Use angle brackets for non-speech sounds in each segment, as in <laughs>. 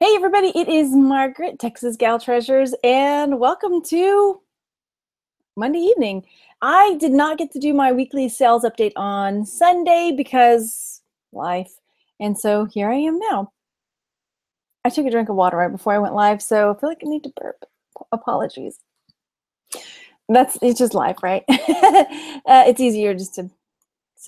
Hey, everybody, it is Margaret, Texas Gal Treasures, and welcome to Monday evening. I did not get to do my weekly sales update on Sunday because life, and so here I am now. I took a drink of water right before I went live, so I feel like I need to burp. Apologies. That's it's just life, right? <laughs> uh, it's easier just to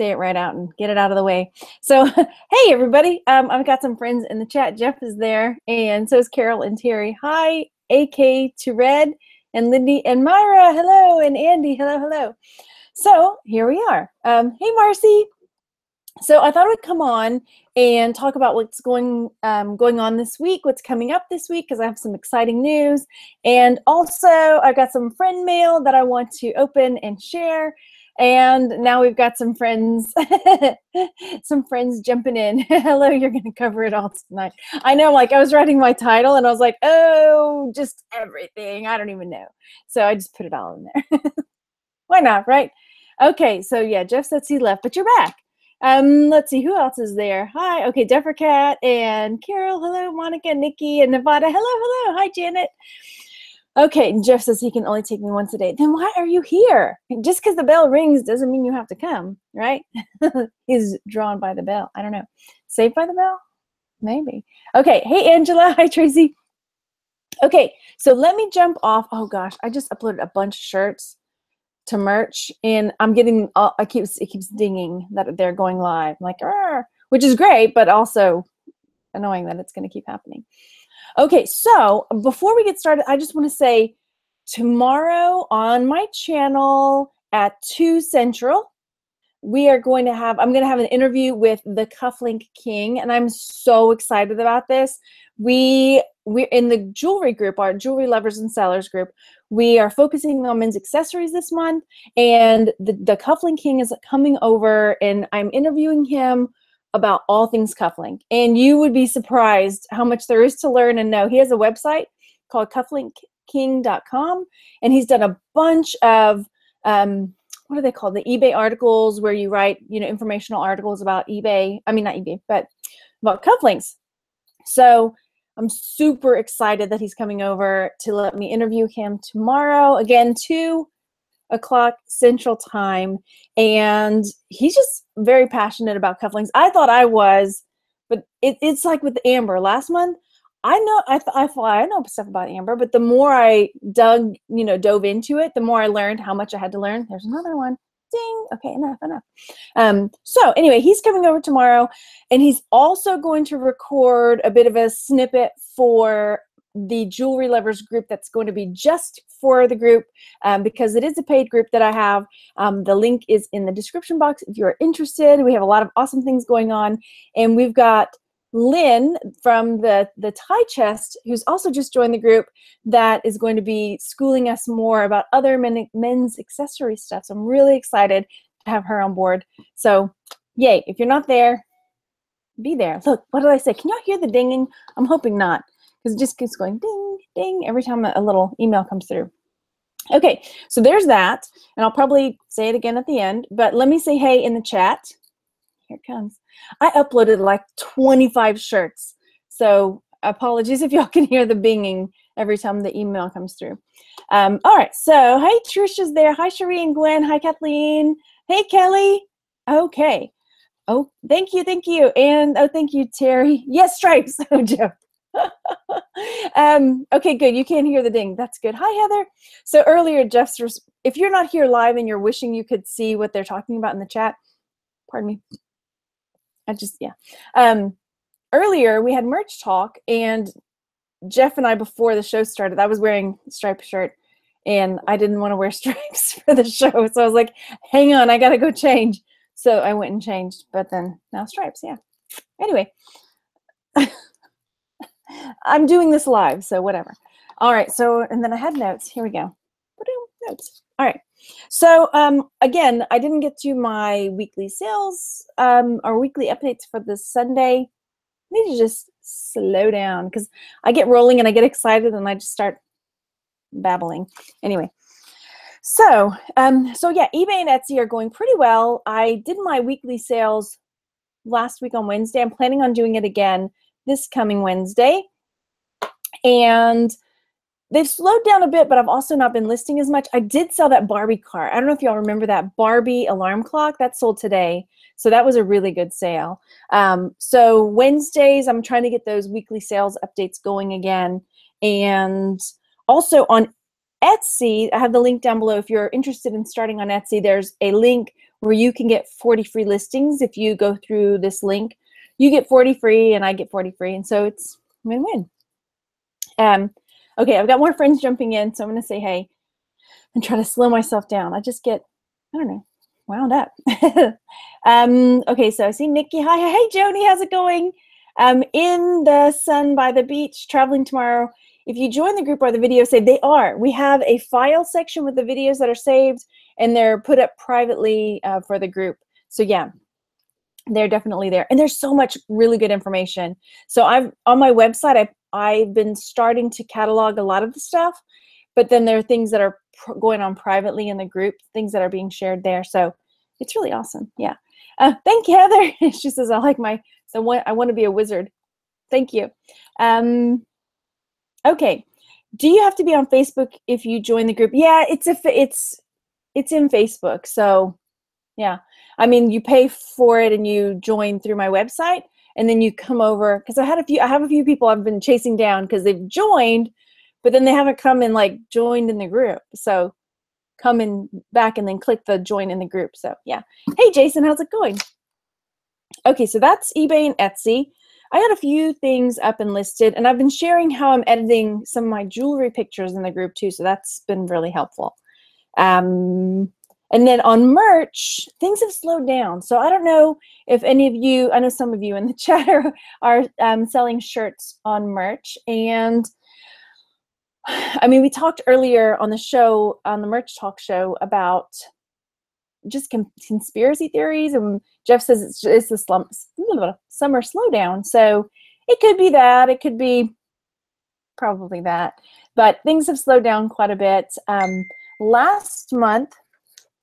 say it right out and get it out of the way. So, <laughs> hey everybody, um, I've got some friends in the chat. Jeff is there, and so is Carol and Terry. Hi, AK to Red and Lindy and Myra. Hello, and Andy. Hello, hello. So here we are. Um, hey, Marcy. So I thought I would come on and talk about what's going um, going on this week, what's coming up this week, because I have some exciting news, and also I've got some friend mail that I want to open and share. And now we've got some friends, <laughs> some friends jumping in. <laughs> Hello, you're going to cover it all tonight. I know, like, I was writing my title and I was like, oh, just everything. I don't even know. So I just put it all in there. <laughs> Why not, right? Okay, so yeah, Jeff says he left, but you're back. Um, let's see who else is there. Hi, okay, Cat and Carol. Hello, Monica, Nikki, and Nevada. Hello, hello. Hi, Janet. Okay, Jeff says he can only take me once a day. Then why are you here? Just because the bell rings doesn't mean you have to come, right? <laughs> He's drawn by the bell. I don't know. Saved by the bell? Maybe. Okay. Hey, Angela. <laughs> Hi, Tracy. Okay, so let me jump off. Oh gosh, I just uploaded a bunch of shirts to merch, and I'm getting. Uh, I keeps it keeps dinging that they're going live. I'm like, which is great, but also annoying that it's going to keep happening. Okay, so before we get started, I just want to say tomorrow on my channel at 2 Central, we are going to have, I'm going to have an interview with the Cufflink King, and I'm so excited about this. We, we're in the jewelry group, our jewelry lovers and sellers group. We are focusing on men's accessories this month, and the, the Cufflink King is coming over, and I'm interviewing him about all things cufflink. And you would be surprised how much there is to learn and know. He has a website called cufflinkking.com, and he's done a bunch of um, what are they called? The eBay articles where you write, you know, informational articles about eBay. I mean, not eBay, but about cufflinks. So I'm super excited that he's coming over to let me interview him tomorrow. Again, two o'clock Central Time, and he's just very passionate about cufflinks. I thought I was, but it, it's like with Amber last month. I know I, I I know stuff about Amber, but the more I dug, you know, dove into it, the more I learned how much I had to learn. There's another one. Ding. Okay, enough, enough. Um, so anyway, he's coming over tomorrow, and he's also going to record a bit of a snippet for the jewelry lovers group that's going to be just for the group um, because it is a paid group that I have. Um, the link is in the description box if you're interested. We have a lot of awesome things going on, and we've got Lynn from the the Tie Chest, who's also just joined the group, that is going to be schooling us more about other men, men's accessory stuff. So I'm really excited to have her on board. So, yay! If you're not there, be there. Look, what did I say? Can y'all hear the dinging? I'm hoping not because it just keeps going ding, ding every time a little email comes through. Okay, so there's that, and I'll probably say it again at the end, but let me say hey in the chat. Here it comes. I uploaded like 25 shirts, so apologies <laughs> if y'all can hear the binging every time the email comes through. Um, all right, so hi, Trisha's there. Hi, Cherie and Gwen. Hi, Kathleen. Hey, Kelly. Okay. Oh, thank you, thank you. And oh, thank you, Terry. Yes, stripes. <laughs> Oh, Joe. <laughs> um, okay, good. You can't hear the ding. That's good. Hi, Heather. So earlier, Jeff's, if you're not here live and you're wishing you could see what they're talking about in the chat, pardon me. I just, yeah. Um, earlier, we had merch talk, and Jeff and I, before the show started, I was wearing striped shirt, and I didn't want to wear <laughs> stripes for the show. So I was like, hang on, I got to go change. So I went and changed, but then now stripes, yeah. Anyway. I'm doing this live, so whatever. All right, so, and then I had notes. Here we go. Notes. All right. So um, again, I didn't get to my weekly sales um, or weekly updates for this Sunday. I need to just slow down because I get rolling and I get excited and I just start babbling. Anyway, so um, so yeah, eBay and Etsy are going pretty well. I did my weekly sales last week on Wednesday. I'm planning on doing it again this coming Wednesday. and they've slowed down a bit, but I've also not been listing as much. I did sell that Barbie car. I don't know if y'all remember that Barbie alarm clock that sold today. So that was a really good sale. Um, so Wednesdays, I'm trying to get those weekly sales updates going again. And also on Etsy, I have the link down below. If you're interested in starting on Etsy, there's a link where you can get 40 free listings. If you go through this link, you get 40 free and I get 40 free. And so it's win-win. Um, Okay, I've got more friends jumping in, so I'm going to say hey and try to slow myself down. I just get, I don't know, wound up. <laughs> um, okay, so I see Nikki. Hi, hey, Joni, how's it going? Um, in the sun by the beach, traveling tomorrow. If you join the group, are the videos saved? They are. We have a file section with the videos that are saved, and they're put up privately uh, for the group. So yeah, they're definitely there. And there's so much really good information. So I've on my website, I I've been starting to catalog a lot of the stuff, but then there are things that are pr- going on privately in the group, things that are being shared there. So it's really awesome. Yeah. Uh, thank you, Heather. <laughs> she says, I like my, so what, I want to be a wizard. Thank you. Um, okay. Do you have to be on Facebook if you join the group? Yeah, it's a, it's, it's in Facebook. So yeah, I mean, you pay for it and you join through my website and then you come over because I had a few I have a few people I've been chasing down because they've joined, but then they haven't come and like joined in the group. So come in back and then click the join in the group. So yeah. Hey Jason, how's it going? Okay, so that's eBay and Etsy. I got a few things up and listed, and I've been sharing how I'm editing some of my jewelry pictures in the group too, so that's been really helpful. Um, and then on merch, things have slowed down. So I don't know if any of you, I know some of you in the <laughs> chat are, are um, selling shirts on merch. And I mean, we talked earlier on the show, on the Merch Talk show, about just conspiracy theories. And Jeff says it's, it's the slump, summer slowdown. So it could be that. It could be probably that. But things have slowed down quite a bit. Um, last month,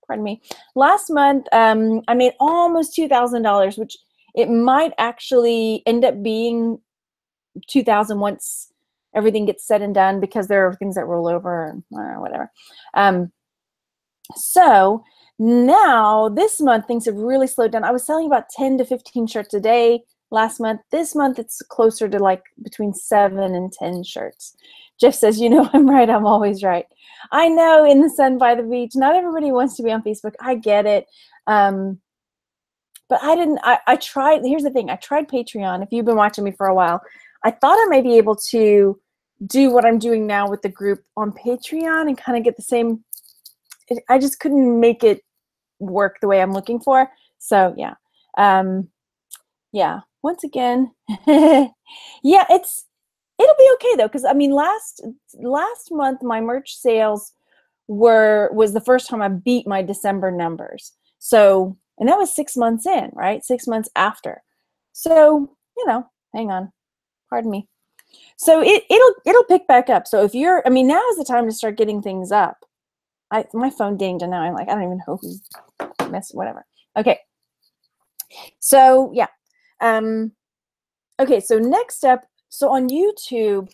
pardon me, last month um, I made almost $2,000, which it might actually end up being 2000 once everything gets said and done because there are things that roll over or whatever. Um, so now this month things have really slowed down. I was selling about 10 to 15 shirts a day last month. This month it's closer to like between seven and 10 shirts. Jeff says, you know, <laughs> I'm right. I'm always right. I know in the sun by the beach, not everybody wants to be on Facebook. I get it. Um, but I didn't, I, I tried, here's the thing. I tried Patreon. If you've been watching me for a while, I thought I may be able to do what I'm doing now with the group on Patreon and kind of get the same, it, I just couldn't make it work the way I'm looking for. So yeah. Um, yeah, once again, <laughs> yeah, it's, it'll be okay though because i mean last last month my merch sales were was the first time i beat my december numbers. So and that was six months in right? Six months after. So you know hang on. Pardon me. So it, it'll it'll pick back up. So if you're i mean now is the time to start getting things up. I my phone dinged and now i'm like i don't even know who's mess whatever. Okay. So yeah um okay so next up so on YouTube,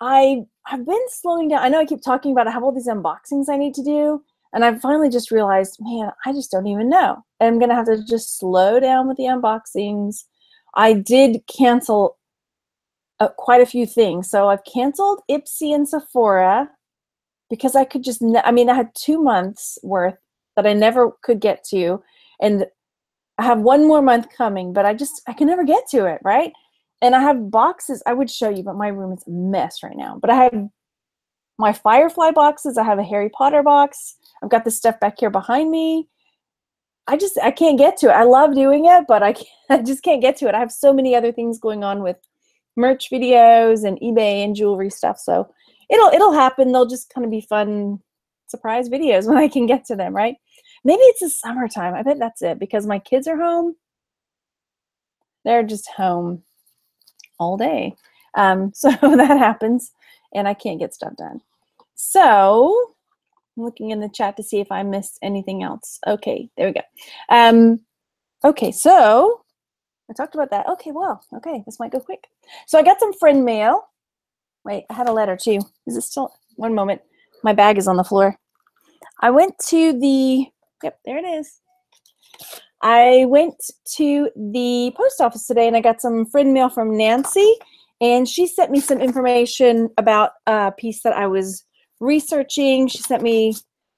I I've been slowing down. I know I keep talking about I have all these unboxings I need to do, and I've finally just realized, man, I just don't even know. I'm gonna have to just slow down with the unboxings. I did cancel uh, quite a few things, so I've canceled Ipsy and Sephora because I could just. I mean, I had two months worth that I never could get to, and I have one more month coming, but I just I can never get to it, right? and I have boxes. I would show you, but my room is a mess right now. But I have my Firefly boxes. I have a Harry Potter box. I've got this stuff back here behind me. I just I can't get to it. I love doing it, but I, <laughs> I just can't get to it. I have so many other things going on with merch videos and eBay and jewelry stuff. So it'll it'll happen. They'll just kind of be fun surprise videos <laughs> when I can get to them, right? Maybe it's the summertime. I bet that's it because my kids are home. They're just home all day. Um, <laughs> so that happens, and I can't get stuff done. So I'm looking in the chat to see if I missed anything else. Okay, there we go. Um, okay, so I talked about that. Okay, well, okay, this might go quick. So I got some friend mail. Wait, I had a letter too. Is it still? One moment. My bag is on the floor. I went to the, yep, there it is. I went to the post office today and I got some friend mail from Nancy, and she sent me some information about a piece that I was researching. She sent me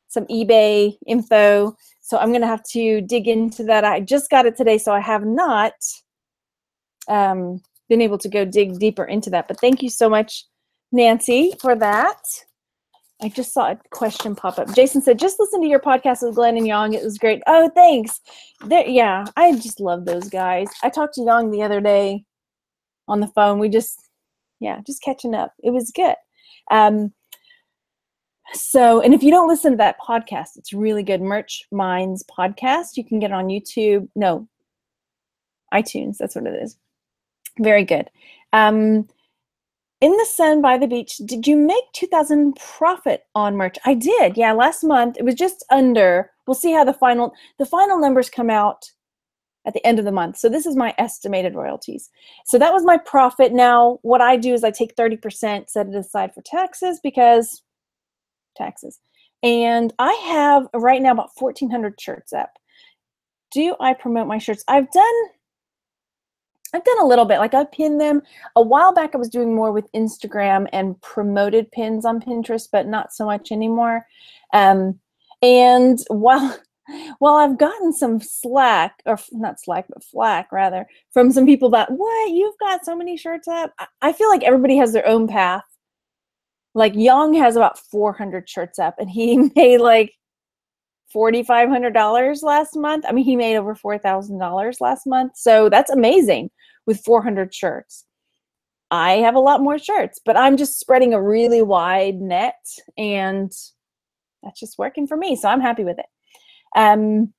some eBay info. So I'm going to have to dig into that. I just got it today, so I have not um, been able to go dig deeper into that. But thank you so much, Nancy, for that. I just saw a question pop up. Jason said, just listen to your podcast with Glenn and Young. It was great. Oh, thanks. There, yeah, I just love those guys. I talked to Young the other day on the phone. We just, yeah, just catching up. It was good. Um, so, and if you don't listen to that podcast, it's really good. Merch Minds podcast. You can get it on YouTube. No, iTunes. That's what it is. Very good. Um, in the sun by the beach, did you make 2000 profit on merch? I did. Yeah, last month. It was just under. We'll see how the final the final numbers come out at the end of the month. So this is my estimated royalties. So that was my profit. Now, what I do is I take 30%, set it aside for taxes because taxes. And I have right now about 1400 shirts up. Do I promote my shirts? I've done I've done a little bit. Like I pinned them a while back. I was doing more with Instagram and promoted pins on Pinterest, but not so much anymore. Um, and while <laughs> while I've gotten some slack, or not slack, but flack rather, from some people that what you've got so many shirts up. I feel like everybody has their own path. Like Young has about 400 shirts up, and he <laughs> made like $4,500 last month. I mean, he made over $4,000 last month. So that's amazing with 400 shirts. I have a lot more shirts, but I'm just spreading a really wide net and that's just working for me. So I'm happy with it. Um,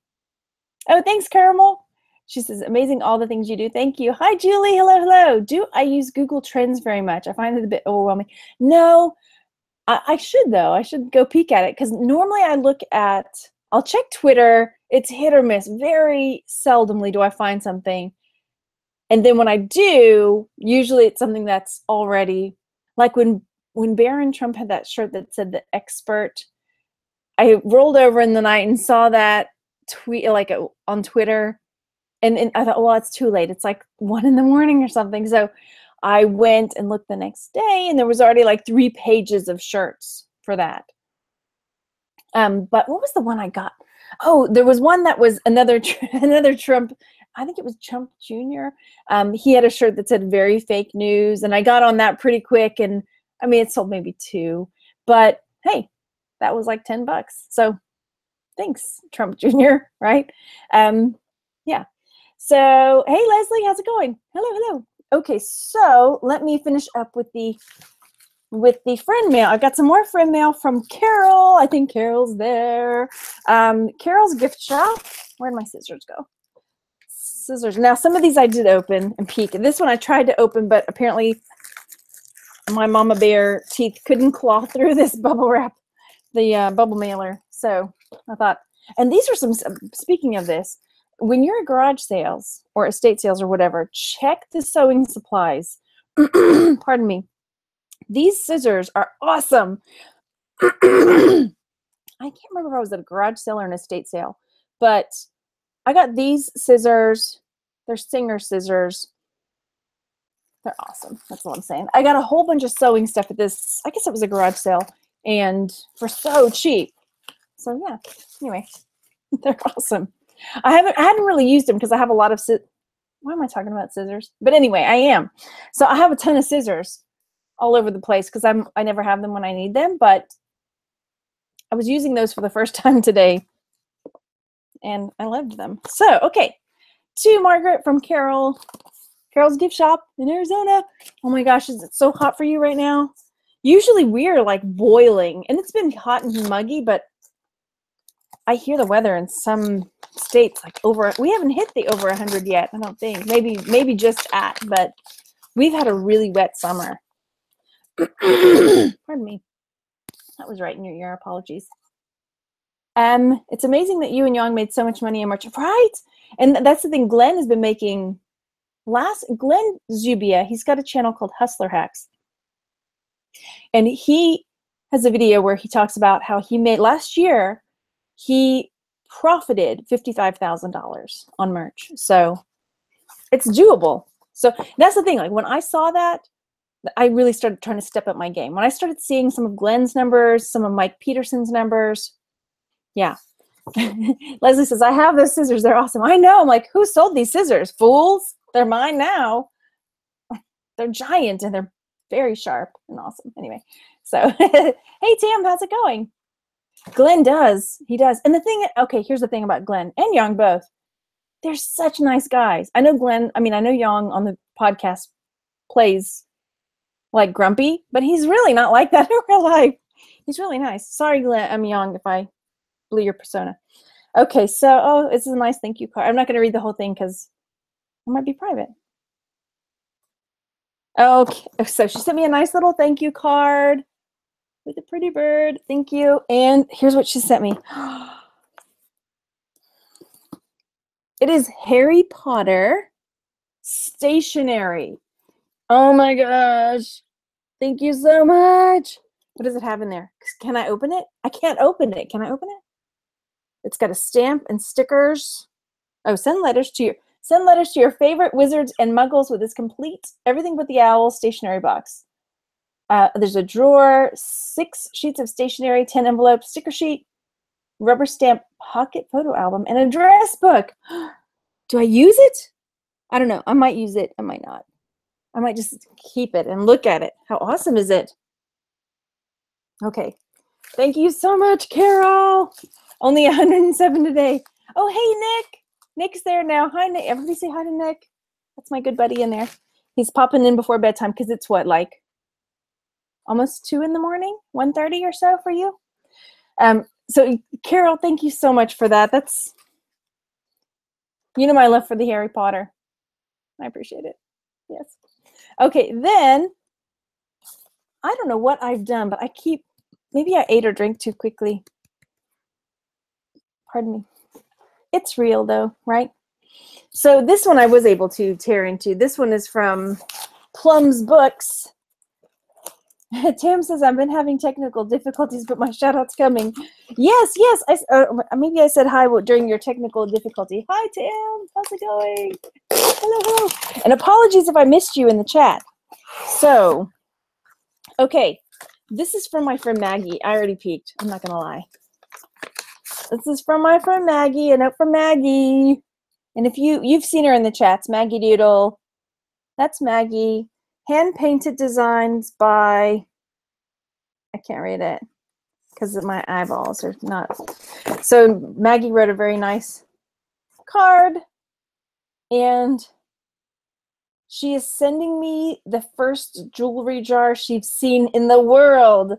oh, thanks, Caramel. She says, amazing all the things you do. Thank you. Hi, Julie. Hello, hello. Do I use Google Trends very much? I find it a bit overwhelming. No, I, I should, though. I should go peek at it because normally I look at I'll check Twitter. It's hit or miss. Very seldomly do I find something. And then when I do, usually it's something that's already like when when Barron Trump had that shirt that said the expert. I rolled over in the night and saw that tweet like uh, on Twitter, and, and I thought, well, it's too late. It's like one in the morning or something. So I went and looked the next day, and there was already like three pages of shirts for that. Um, but what was the one I got? Oh, there was one that was another <laughs> another Trump. I think it was Trump Jr. Um, he had a shirt that said "Very Fake News," and I got on that pretty quick. And I mean, it sold maybe two, but hey, that was like ten bucks. So thanks, Trump Jr. <laughs> Right? Um, yeah. So hey, Leslie, how's it going? Hello, hello. Okay, so let me finish up with the with the friend mail. I've got some more friend mail from Carol. I think Carol's there. Um, Carol's gift shop. Where'd my scissors go? Scissors. Now, some of these I did open and peek. This one I tried to open, but apparently my mama bear teeth couldn't claw through this <laughs> bubble wrap, the uh, bubble mailer. So I thought, and these are some, speaking of this, when you're at garage sales or estate sales or whatever, check the sewing supplies. <clears throat> Pardon me these scissors are awesome. <clears throat> I can't remember if I was at a garage sale or an estate sale, but I got these scissors. They're Singer scissors. They're awesome. That's what I'm saying. I got a whole bunch of sewing stuff at this. I guess it was a garage sale, and for so cheap. So yeah. Anyway, <laughs> they're awesome. I haven't I hadn't really used them because I have a lot of. Why am I talking about scissors? But anyway, I am. So I have a ton of scissors all over the place because I'm I never have them when I need them, but I was using those for the first <laughs> time today and I loved them. So, okay. To Margaret from Carol. Carol's gift shop in Arizona. Oh my gosh, is it so hot for you right now? Usually we're like boiling and it's been hot and muggy, but I hear the weather in some states like over we haven't hit the over 100 yet, I don't think. Maybe maybe just at, but we've had a really wet summer. <coughs> Pardon me. That was right in your ear. Apologies. Um, it's amazing that you and Young made so much money in March, right? And that's the thing. Glenn has been making last Glenn Zubia. He's got a channel called Hustler Hacks, And he has a video where he talks about how he made last year, he profited $55,000 on merch. So it's doable. So that's the thing. Like when I saw that, I really started trying to step up my game. When I started seeing some of Glenn's numbers, some of Mike Peterson's numbers, yeah. <laughs> Leslie says, I have those scissors. They're awesome. I know. I'm like, who sold these scissors? Fools. They're mine now. <laughs> They're giant and they're very sharp and awesome. Anyway, so <laughs> hey, Tam, how's it going? Glenn does. He does. And the thing, okay, here's the thing about Glenn and Young both. They're such nice guys. I know Glenn, I mean, I know Young on the podcast plays like grumpy, but he's really not like that in real life. He's really nice. Sorry, Glenn, I'm Young if I blew your persona. Okay, so, oh, this is a nice thank you card. I'm not going to read the whole thing because it might be private. Okay, <laughs> so she sent me a nice little thank you card with a pretty bird. Thank you. And here's what she sent me. <gasps> It is Harry Potter stationery. Oh my gosh. Thank you so much. What does it have in there? Can I open it? I can't open it. Can I open it? It's got a stamp and stickers. Oh, send letters to your Send letters to your favorite wizards and muggles with this complete everything but the owl stationery box. Uh, there's a drawer, six sheets of stationery, 10 envelopes, sticker sheet, rubber stamp pocket photo album, and a dress book. <gasps> Do I use it? I don't know. I might use it. I might not. I might just keep it and look at it. How awesome is it? Okay. Thank you so much, Carol. Only 107 today. Oh, hey, Nick. Nick's there now. Hi, Nick. Everybody say hi to Nick. That's my good buddy in there. He's popping in before bedtime because it's what, like almost 2 in the morning? 1.30 or so for you? Um, so, Carol, thank you so much for that. That's, you know my love for the Harry Potter. I appreciate it. Yes. Okay, then, I don't know what I've done, but I keep, maybe I ate or drank too quickly. Pardon me. It's real though, right? So this one I was able to tear into. This one is from Plum's Books. <laughs> Tam says, I've been having technical difficulties, but my shout out's coming. Yes, yes. I, uh, maybe I said hi during your technical difficulty. Hi, Tam. How's it going? Hello, hello. And apologies if I missed you in the chat. So, okay. This is from my friend Maggie. I already peeked. I'm not going to lie. This is from my friend Maggie, a note from Maggie. And if you you've seen her in the chats, Maggie Doodle. That's Maggie. Hand painted designs by I can't read it because my eyeballs are not. So Maggie wrote a very nice card and she is sending me the first jewelry jar she's seen in the world.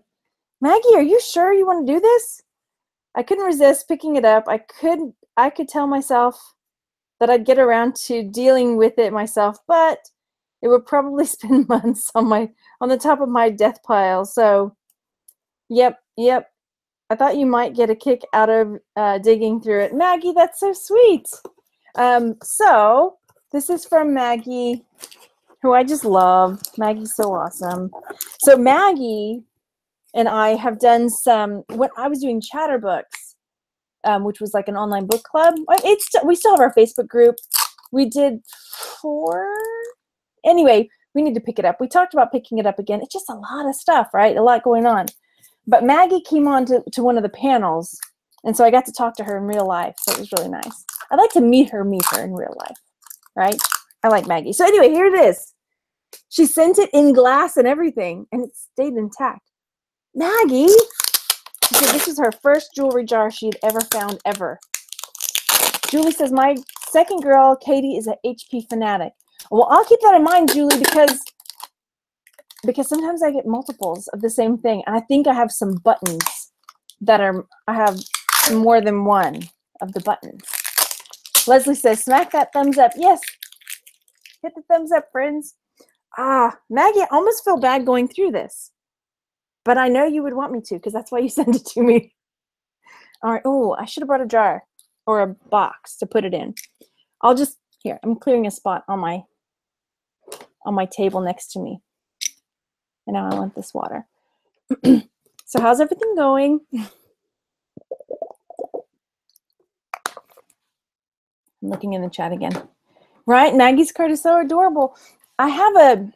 Maggie, are you sure you want to do this? I couldn't resist picking it up. I could I could tell myself that I'd get around to dealing with it myself, but it would probably <laughs> spend months on my on the top of my death pile. So, yep, yep. I thought you might get a kick out of uh, digging through it, Maggie. That's so sweet. Um, so this is from Maggie, who I just love. Maggie's so awesome. So Maggie and I have done some. When I was doing Chatterbooks, um, which was like an online book club. It's we still have our Facebook group. We did four. Anyway, we need to pick it up. We talked about picking it up again. It's just a lot of stuff, right? A lot going on. But Maggie came on to, to one of the panels, and so I got to talk to her in real life. So it was really nice. I'd like to meet her, meet her in real life, right? I like Maggie. So anyway, here it is. She sent it in glass and everything, and it stayed intact. Maggie, she said this is her first jewelry jar she'd ever found ever. Julie says, my second girl, Katie, is an HP fanatic. Well, I'll keep that in mind, Julie, because because sometimes I get multiples of the same thing. And I think I have some buttons that are, I have more than one of the buttons. Leslie says, smack that thumbs up. Yes. Hit the thumbs up, friends. Ah, Maggie, I almost feel bad going through this. But I know you would want me to because that's why you <laughs> sent it to me. All right. Oh, I should have brought a jar or a box to put it in. I'll just here. I'm clearing a spot on my on my table next to me. And now I want this water. <clears throat> so how's everything going? <laughs> I'm looking in the chat again. Right, Maggie's card is so adorable. I have a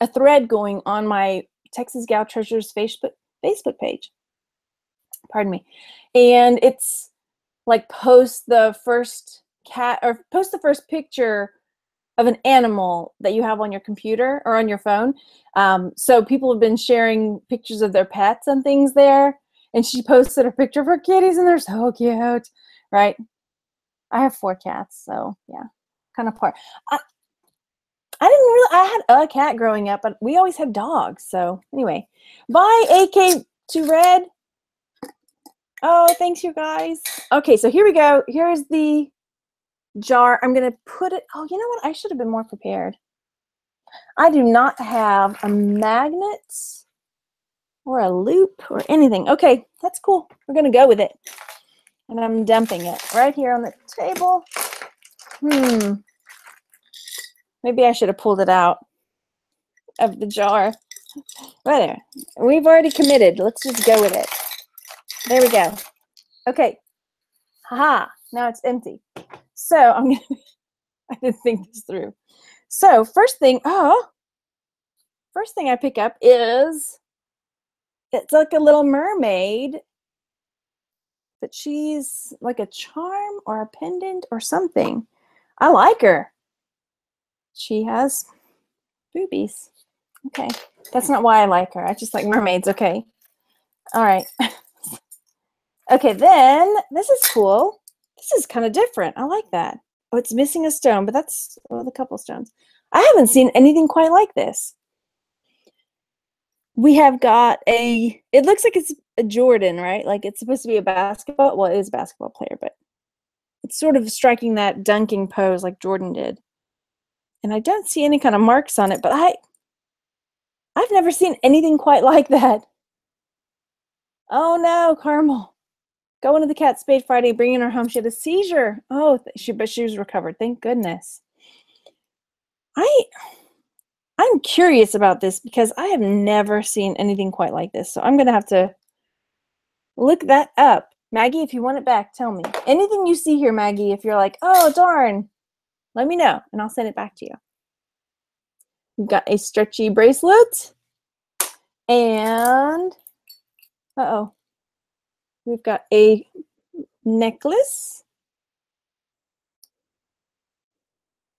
a thread going on my Texas Gal Treasures Facebook Facebook page. Pardon me. And it's like post the first cat or post the first picture of an animal that you have on your computer or on your phone. Um, so people have been sharing pictures of their pets and things there. And she posted a picture of her kitties, and they're so cute, right? I have four cats, so yeah, kind of part. I, I didn't really. I had a cat growing up, but we always had dogs. So anyway, bye AK to Red. Oh, thanks, you guys. Okay, so here we go. Here's the jar. I'm to put it, oh, you know what? I should have been more prepared. I do not have a magnet or a loupe or anything. Okay, that's cool. We're to go with it. And I'm dumping it right here on the table. Hmm. Maybe I should have pulled it out of the jar. Whatever. We've already committed. Let's just go with it. There we go. Okay. Haha. Now it's empty. So I'm <laughs> gonna, I didn't think this through. So first thing, oh, first thing I pick up is it's like a little mermaid, but she's like a charm or a pendant or something. I like her. She has boobies. Okay. That's not why I like her. I just like mermaids. Okay. All right. <laughs> okay, then this is cool this is kind of different. I like that. Oh, it's missing a stone, but that's well, the couple stones. I haven't seen anything quite like this. We have got a, it looks like it's a Jordan, right? Like it's supposed to be a basketball. Well, it is a basketball player, but it's sort of striking that dunking pose like Jordan did. And I don't see any kind of marks on it, but I, I've never seen anything quite like that. Oh no, Carmel. Going to the cat spayed Friday, bringing her home. She had a seizure. Oh, she but she was recovered. Thank goodness. I I'm curious about this because I have never seen anything quite like this. So I'm gonna have to look that up. Maggie, if you want it back, tell me. Anything you see here, Maggie, if you're like, oh darn, let me know and I'll send it back to you. We've got a stretchy bracelet and uh-oh We've got a necklace.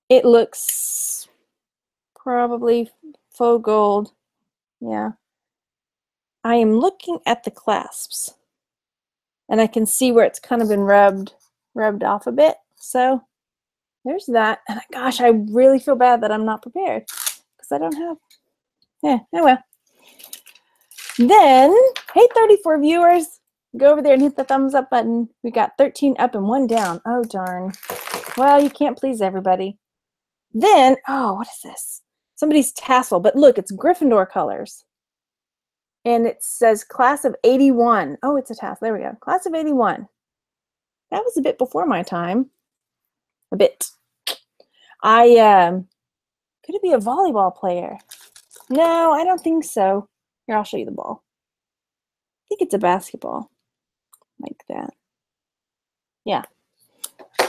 It looks probably faux gold. Yeah. I am looking at the clasps and I can see where it's kind of been rubbed rubbed off a bit. So there's that. And gosh, I really feel bad that I'm not prepared because I don't have. Yeah, oh well. Then, hey, 34 viewers, Go over there and hit the thumbs up button. We got 13 up and one down. Oh, darn. Well, you can't please everybody. Then, oh, what is this? Somebody's tassel. But look, it's Gryffindor colors. And it says class of 81. Oh, it's a tassel. There we go. Class of 81. That was a bit before my time. A bit. I, um, could it be a volleyball player? No, I don't think so. Here, I'll show you the ball. I think it's a basketball like that. Yeah.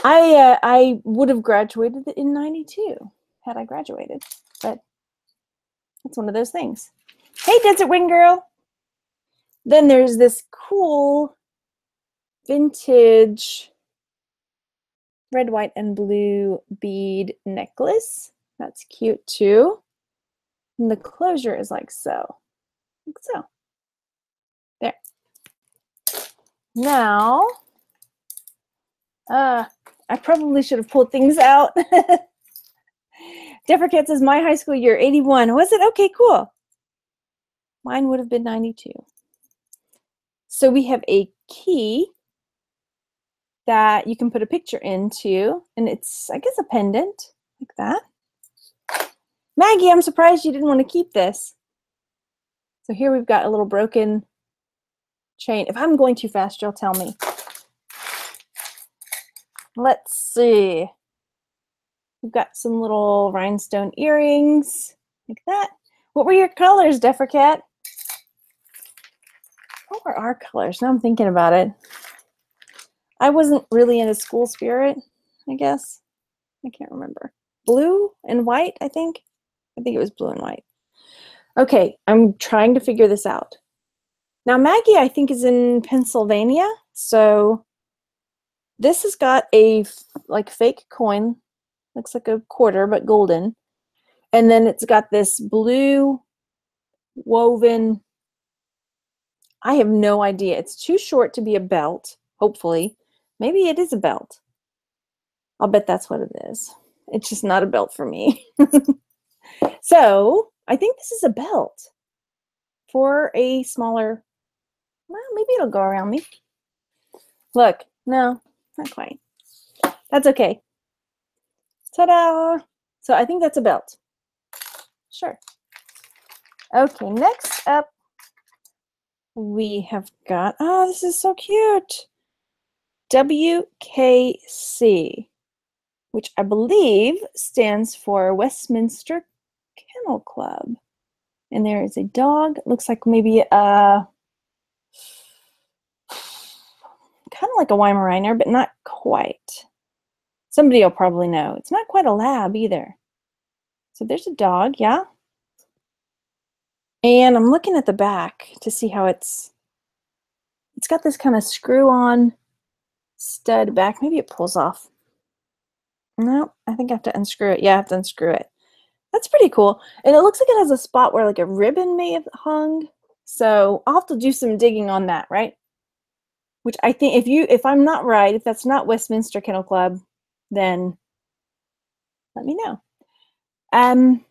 I uh, I would have graduated in 92 had I graduated, but it's one of those things. Hey, Desert Wing Girl. Then there's this cool vintage red, white, and blue bead necklace. That's cute too. And the closure is like so. Like so. There. Now, uh, I probably should have pulled things out. <laughs> Cat says, my high school year, 81. Was it? Okay, cool. Mine would have been 92. So we have a key that you can put a picture into, and it's, I guess, a pendant like that. Maggie, I'm surprised you didn't want to keep this. So here we've got a little broken chain. If I'm going too fast, you'll tell me. Let's see. We've got some little rhinestone earrings like that. What were your colors, Defricat? What were our colors? Now I'm thinking about it. I wasn't really in a school spirit, I guess. I can't remember. Blue and white, I think. I think it was blue and white. Okay, I'm trying to figure this out. Now, Maggie, I think, is in Pennsylvania. So this has got a like fake coin. Looks like a quarter, but golden. And then it's got this blue woven. I have no idea. It's too short to be a belt, hopefully. Maybe it is a belt. I'll bet that's what it is. It's just not a belt for me. <laughs> so I think this is a belt for a smaller, well, maybe it'll go around me. Look, no, not quite. That's okay. Ta-da! So I think that's a belt. Sure. Okay, next up, we have got, oh, this is so cute. WKC, which I believe stands for Westminster Kennel Club. And there is a dog, looks like maybe uh, a, kind of like a Weimaraner, but not quite. Somebody will probably know. It's not quite a lab either. So there's a dog, yeah. And I'm looking at the back to see how it's, it's got this kind of screw on stud back. Maybe it pulls off. No, I think I have to unscrew it. Yeah, I have to unscrew it. That's pretty cool. And it looks like it has a spot where like a ribbon may have hung. So I'll have to do some digging on that, right? Which I think if you if I'm not right, if that's not Westminster Kennel Club, then let me know. Um,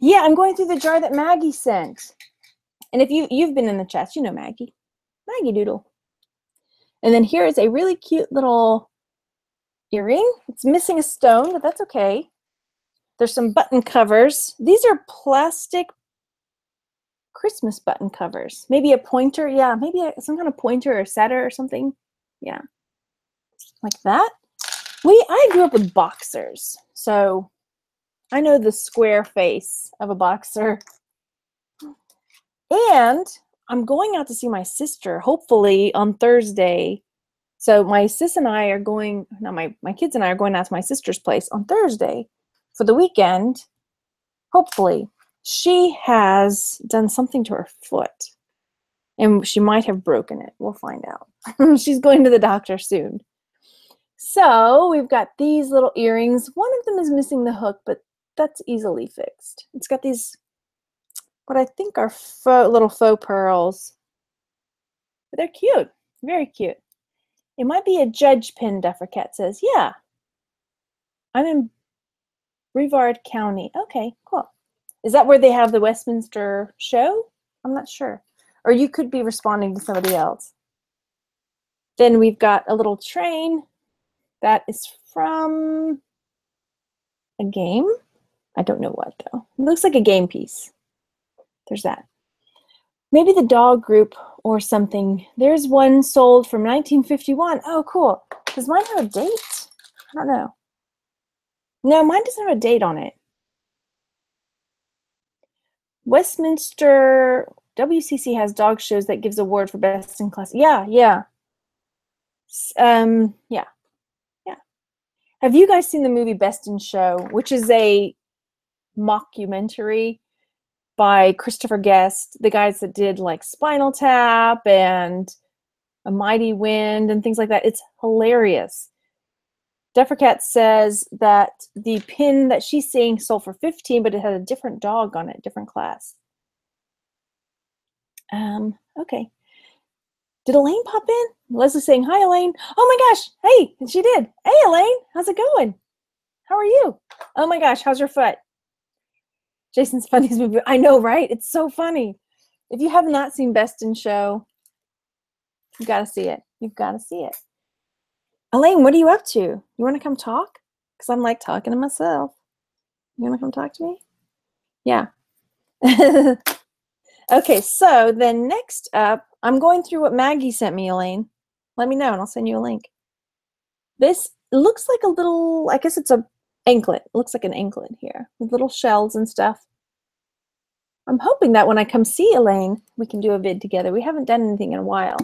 yeah, I'm going through the jar that Maggie sent. And if you, you've been in the chest, you know Maggie. Maggie Doodle. And then here is a really cute little earring. It's missing a stone, but that's okay. There's some button covers. These are plastic Christmas button covers. Maybe a pointer. Yeah, maybe a, some kind of pointer or setter or something. Yeah, like that. We I grew up with boxers, so I know the square face of a boxer. And I'm going out to see my sister, hopefully on Thursday. So my sis and I are going, not my, my kids and I are going out to my sister's place on Thursday for the weekend. Hopefully. She has done something to her foot. And she might have broken it. We'll find out. <laughs> She's going to the doctor soon. So we've got these little earrings. One of them is missing the hook, but that's easily fixed. It's got these, what I think are faux, little faux pearls. But they're cute, very cute. It might be a judge pin, Defricat says. Yeah. I'm in Brevard County. Okay, cool. Is that where they have the Westminster show? I'm not sure. Or you could be responding to somebody else. Then we've got a little train that is from a game. I don't know what though. It looks like a game piece. There's that. Maybe the dog group or something. There's one sold from 1951. Oh, cool. Does mine have a date? I don't know. No, mine doesn't have a date on it. Westminster WCC has dog shows that gives award for best in class. Yeah, yeah. Um, yeah. Yeah. Have you guys seen the movie Best in Show, which is a mockumentary by Christopher Guest, the guys that did like Spinal Tap and A Mighty Wind and things like that. It's hilarious. Defricat says that the pin that she's seeing sold for 15, but it had a different dog on it, different class. Um, okay. Did Elaine pop in? Leslie's saying, hi, Elaine. Oh my gosh. Hey, she did. Hey, Elaine, how's it going? How are you? Oh my gosh, how's your foot? Jason's funniest movie. I know, right? It's so funny. If you have not seen Best in Show, you've got to see it. You've got to see it. Elaine, what are you up to? You want to come talk? Because I'm like talking to myself. You want to come talk to me? Yeah. <laughs> okay, so then next up, I'm going through what Maggie sent me, Elaine. Let me know and I'll send you a link. This looks like a little, I guess it's a anklet. It looks like an anklet here with little shells and stuff. I'm hoping that when I come see Elaine, we can do a vid together. We haven't done anything in a while.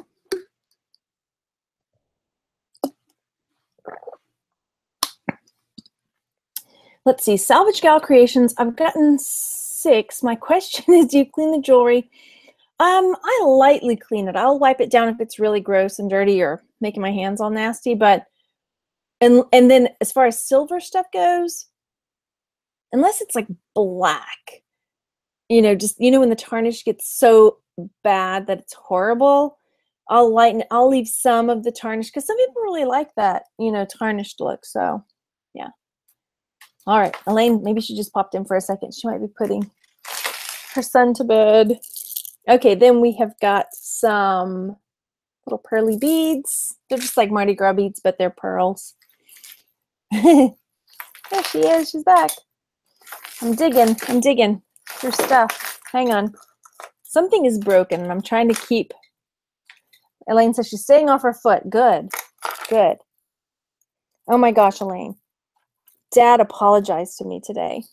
Let's see, Salvage Gal Creations. I've gotten six. My question <laughs> is, do you clean the jewelry? Um, I lightly clean it. I'll wipe it down if it's really gross and dirty or making my hands all nasty. But and and then as far as silver stuff goes, unless it's like black, you know, just you know when the tarnish gets so bad that it's horrible, I'll lighten. I'll leave some of the tarnish because some people really like that, you know, tarnished look. So, yeah. All right, Elaine, maybe she just popped in for a second. She might be putting her son to bed. Okay, then we have got some little pearly beads. They're just like Mardi Gras beads, but they're pearls. <laughs> there she is. She's back. I'm digging. I'm digging through stuff. Hang on. Something is broken, and I'm trying to keep. Elaine says she's staying off her foot. Good. Good. Oh my gosh, Elaine. Dad apologized to me today.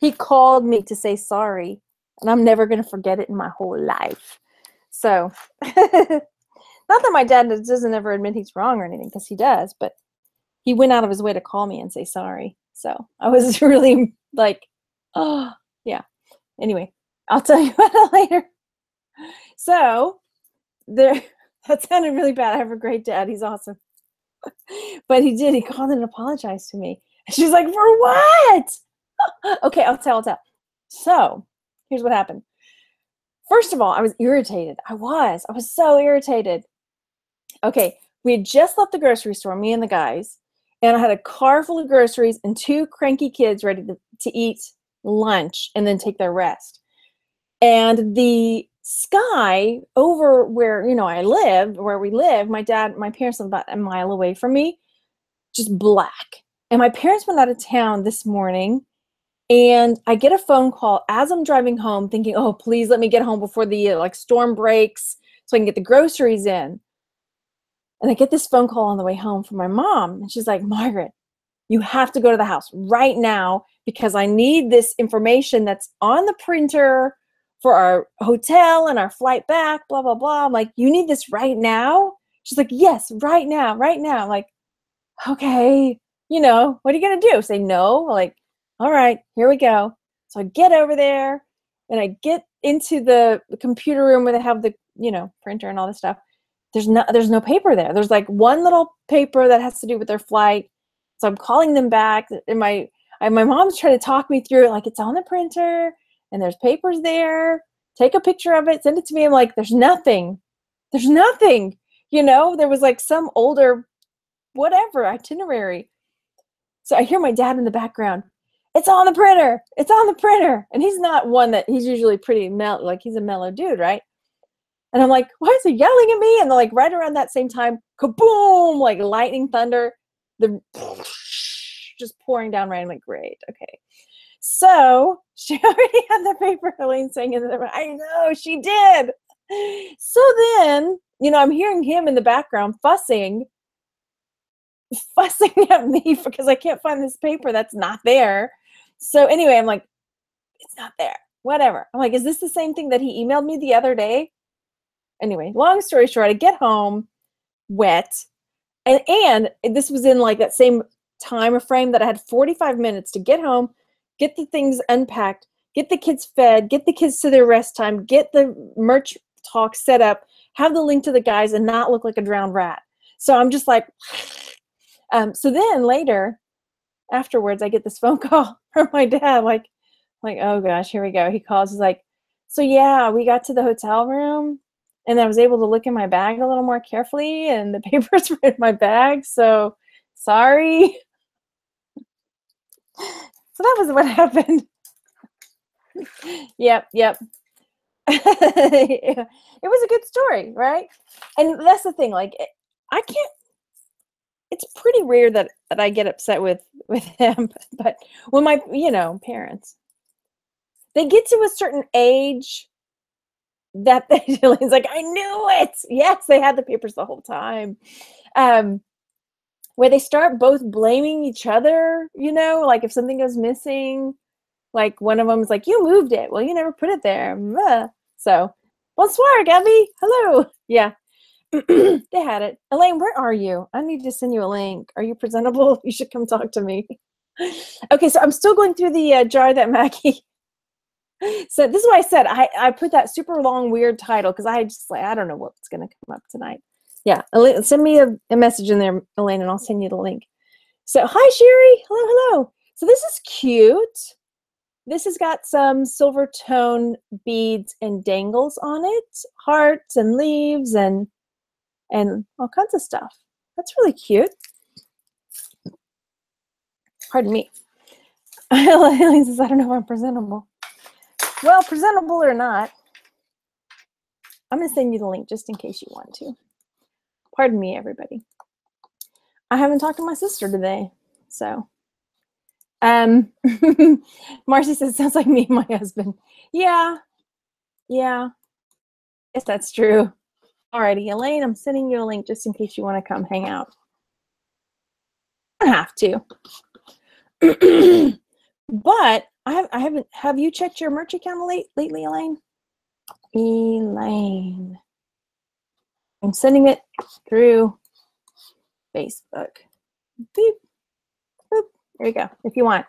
He called me to say sorry, and I'm never going to forget it in my whole life. So, <laughs> not that my dad doesn't ever admit he's wrong or anything, because he does, but he went out of his way to call me and say sorry. So I was <laughs> really like, oh, yeah. Anyway, I'll tell <laughs> you about it later. So, there, <laughs> that sounded really bad. I have a great dad. He's awesome. but he did. He called and apologized to me. She's like, for what? okay, I'll tell, I'll tell. So here's what happened. First of all, I was irritated. I was. I was so irritated. Okay, we had just left the grocery store, me and the guys, and I had a car full of groceries and two cranky kids ready to, to eat lunch and then take their rest. And the sky over where you know I live, where we live, my dad, my parents live about a mile away from me, just black. And my parents went out of town this morning, and I get a phone call as I'm driving home, thinking, "Oh, please let me get home before the like storm breaks, so I can get the groceries in." And I get this phone call on the way home from my mom, and she's like, "Margaret, you have to go to the house right now because I need this information that's on the printer." for our hotel and our flight back, blah, blah, blah. I'm like, you need this right now? She's like, yes, right now, right now. I'm like, okay, you know, what are you going to do? Say no? I'm like, all right, here we go. So I get over there and I get into the, the computer room where they have the, you know, printer and all this stuff. There's no, there's no paper there. There's like one little paper that has to do with their flight. So I'm calling them back and my, I, my mom's trying to talk me through it. Like it's on the printer and there's papers there. Take a picture of it, send it to me. I'm like, there's nothing. There's nothing. You know, there was like some older whatever itinerary. So I hear my dad in the background. It's on the printer. It's on the printer. And he's not one that he's usually pretty mellow, like he's a mellow dude, right? And I'm like, why is he yelling at me? And then like right around that same time, kaboom, like lightning thunder, the <laughs> just pouring down rain. I'm like, great, okay. So <laughs> she already had the paper <laughs> Elaine saying in the I know she did. So then, you know, I'm hearing him in the background fussing, fussing at me because I can't find this paper that's not there. So anyway, I'm like, it's not there. Whatever. I'm like, is this the same thing that he emailed me the other day? Anyway, long story short, I get home wet. And and this was in like that same time frame that I had 45 minutes to get home, get the things unpacked, get the kids fed, get the kids to their rest time, get the merch talk set up, have the link to the guys, and not look like a drowned rat. So I'm just like, <sighs> um, so then later, afterwards, I get this phone <laughs> call from my dad, like, like, oh gosh, here we go. He calls, he's like, so yeah, we got to the hotel room and I was able to look in my bag a little more carefully and the <laughs> papers were in my bag. So sorry. So that was what <laughs> happened. yep, yep. <laughs> it was a good story, right? And that's the thing. Like, I can't. It's pretty rare that that I get upset with with him, but when my you know parents, they get to a certain age that it's <laughs> like I knew it. Yes, they had the papers the whole time. Um, where they start both blaming each other, you know, like if something goes missing, Like one of them is like, you moved it. Well, you never put it there. So, bonsoir, Gabby. Hello. Yeah. <clears throat> they had it. Elaine, where are you? I need to send you a link. Are you presentable? <laughs> You should come talk to me. <laughs> okay, so I'm still going through the uh, jar that Maggie. So this is why I said I, I put that super long weird title because I just like I don't know what's gonna come up tonight. Yeah, send me a, a message in there, Elaine, and I'll send you the link. So hi Sherry, hello, hello. So this is cute. This has got some silver tone beads and dangles on it, hearts and leaves and and all kinds of stuff. That's really cute. Pardon me. <laughs> Eileen says, I don't know if I'm presentable. Well, presentable or not, I'm going to send you the link just in case you want to. Pardon me, everybody. I haven't talked to my sister today, so. Um, <laughs> Marcy says, sounds like me and my husband. Yeah, yeah, yes, that's true. Alrighty, Elaine, I'm sending you a link just in case you want to come hang out. I have to. <clears throat> but I have I haven't have you checked your merch account late lately, Elaine? Elaine. I'm sending it through Facebook. Beep. Boop. There you go, if you want.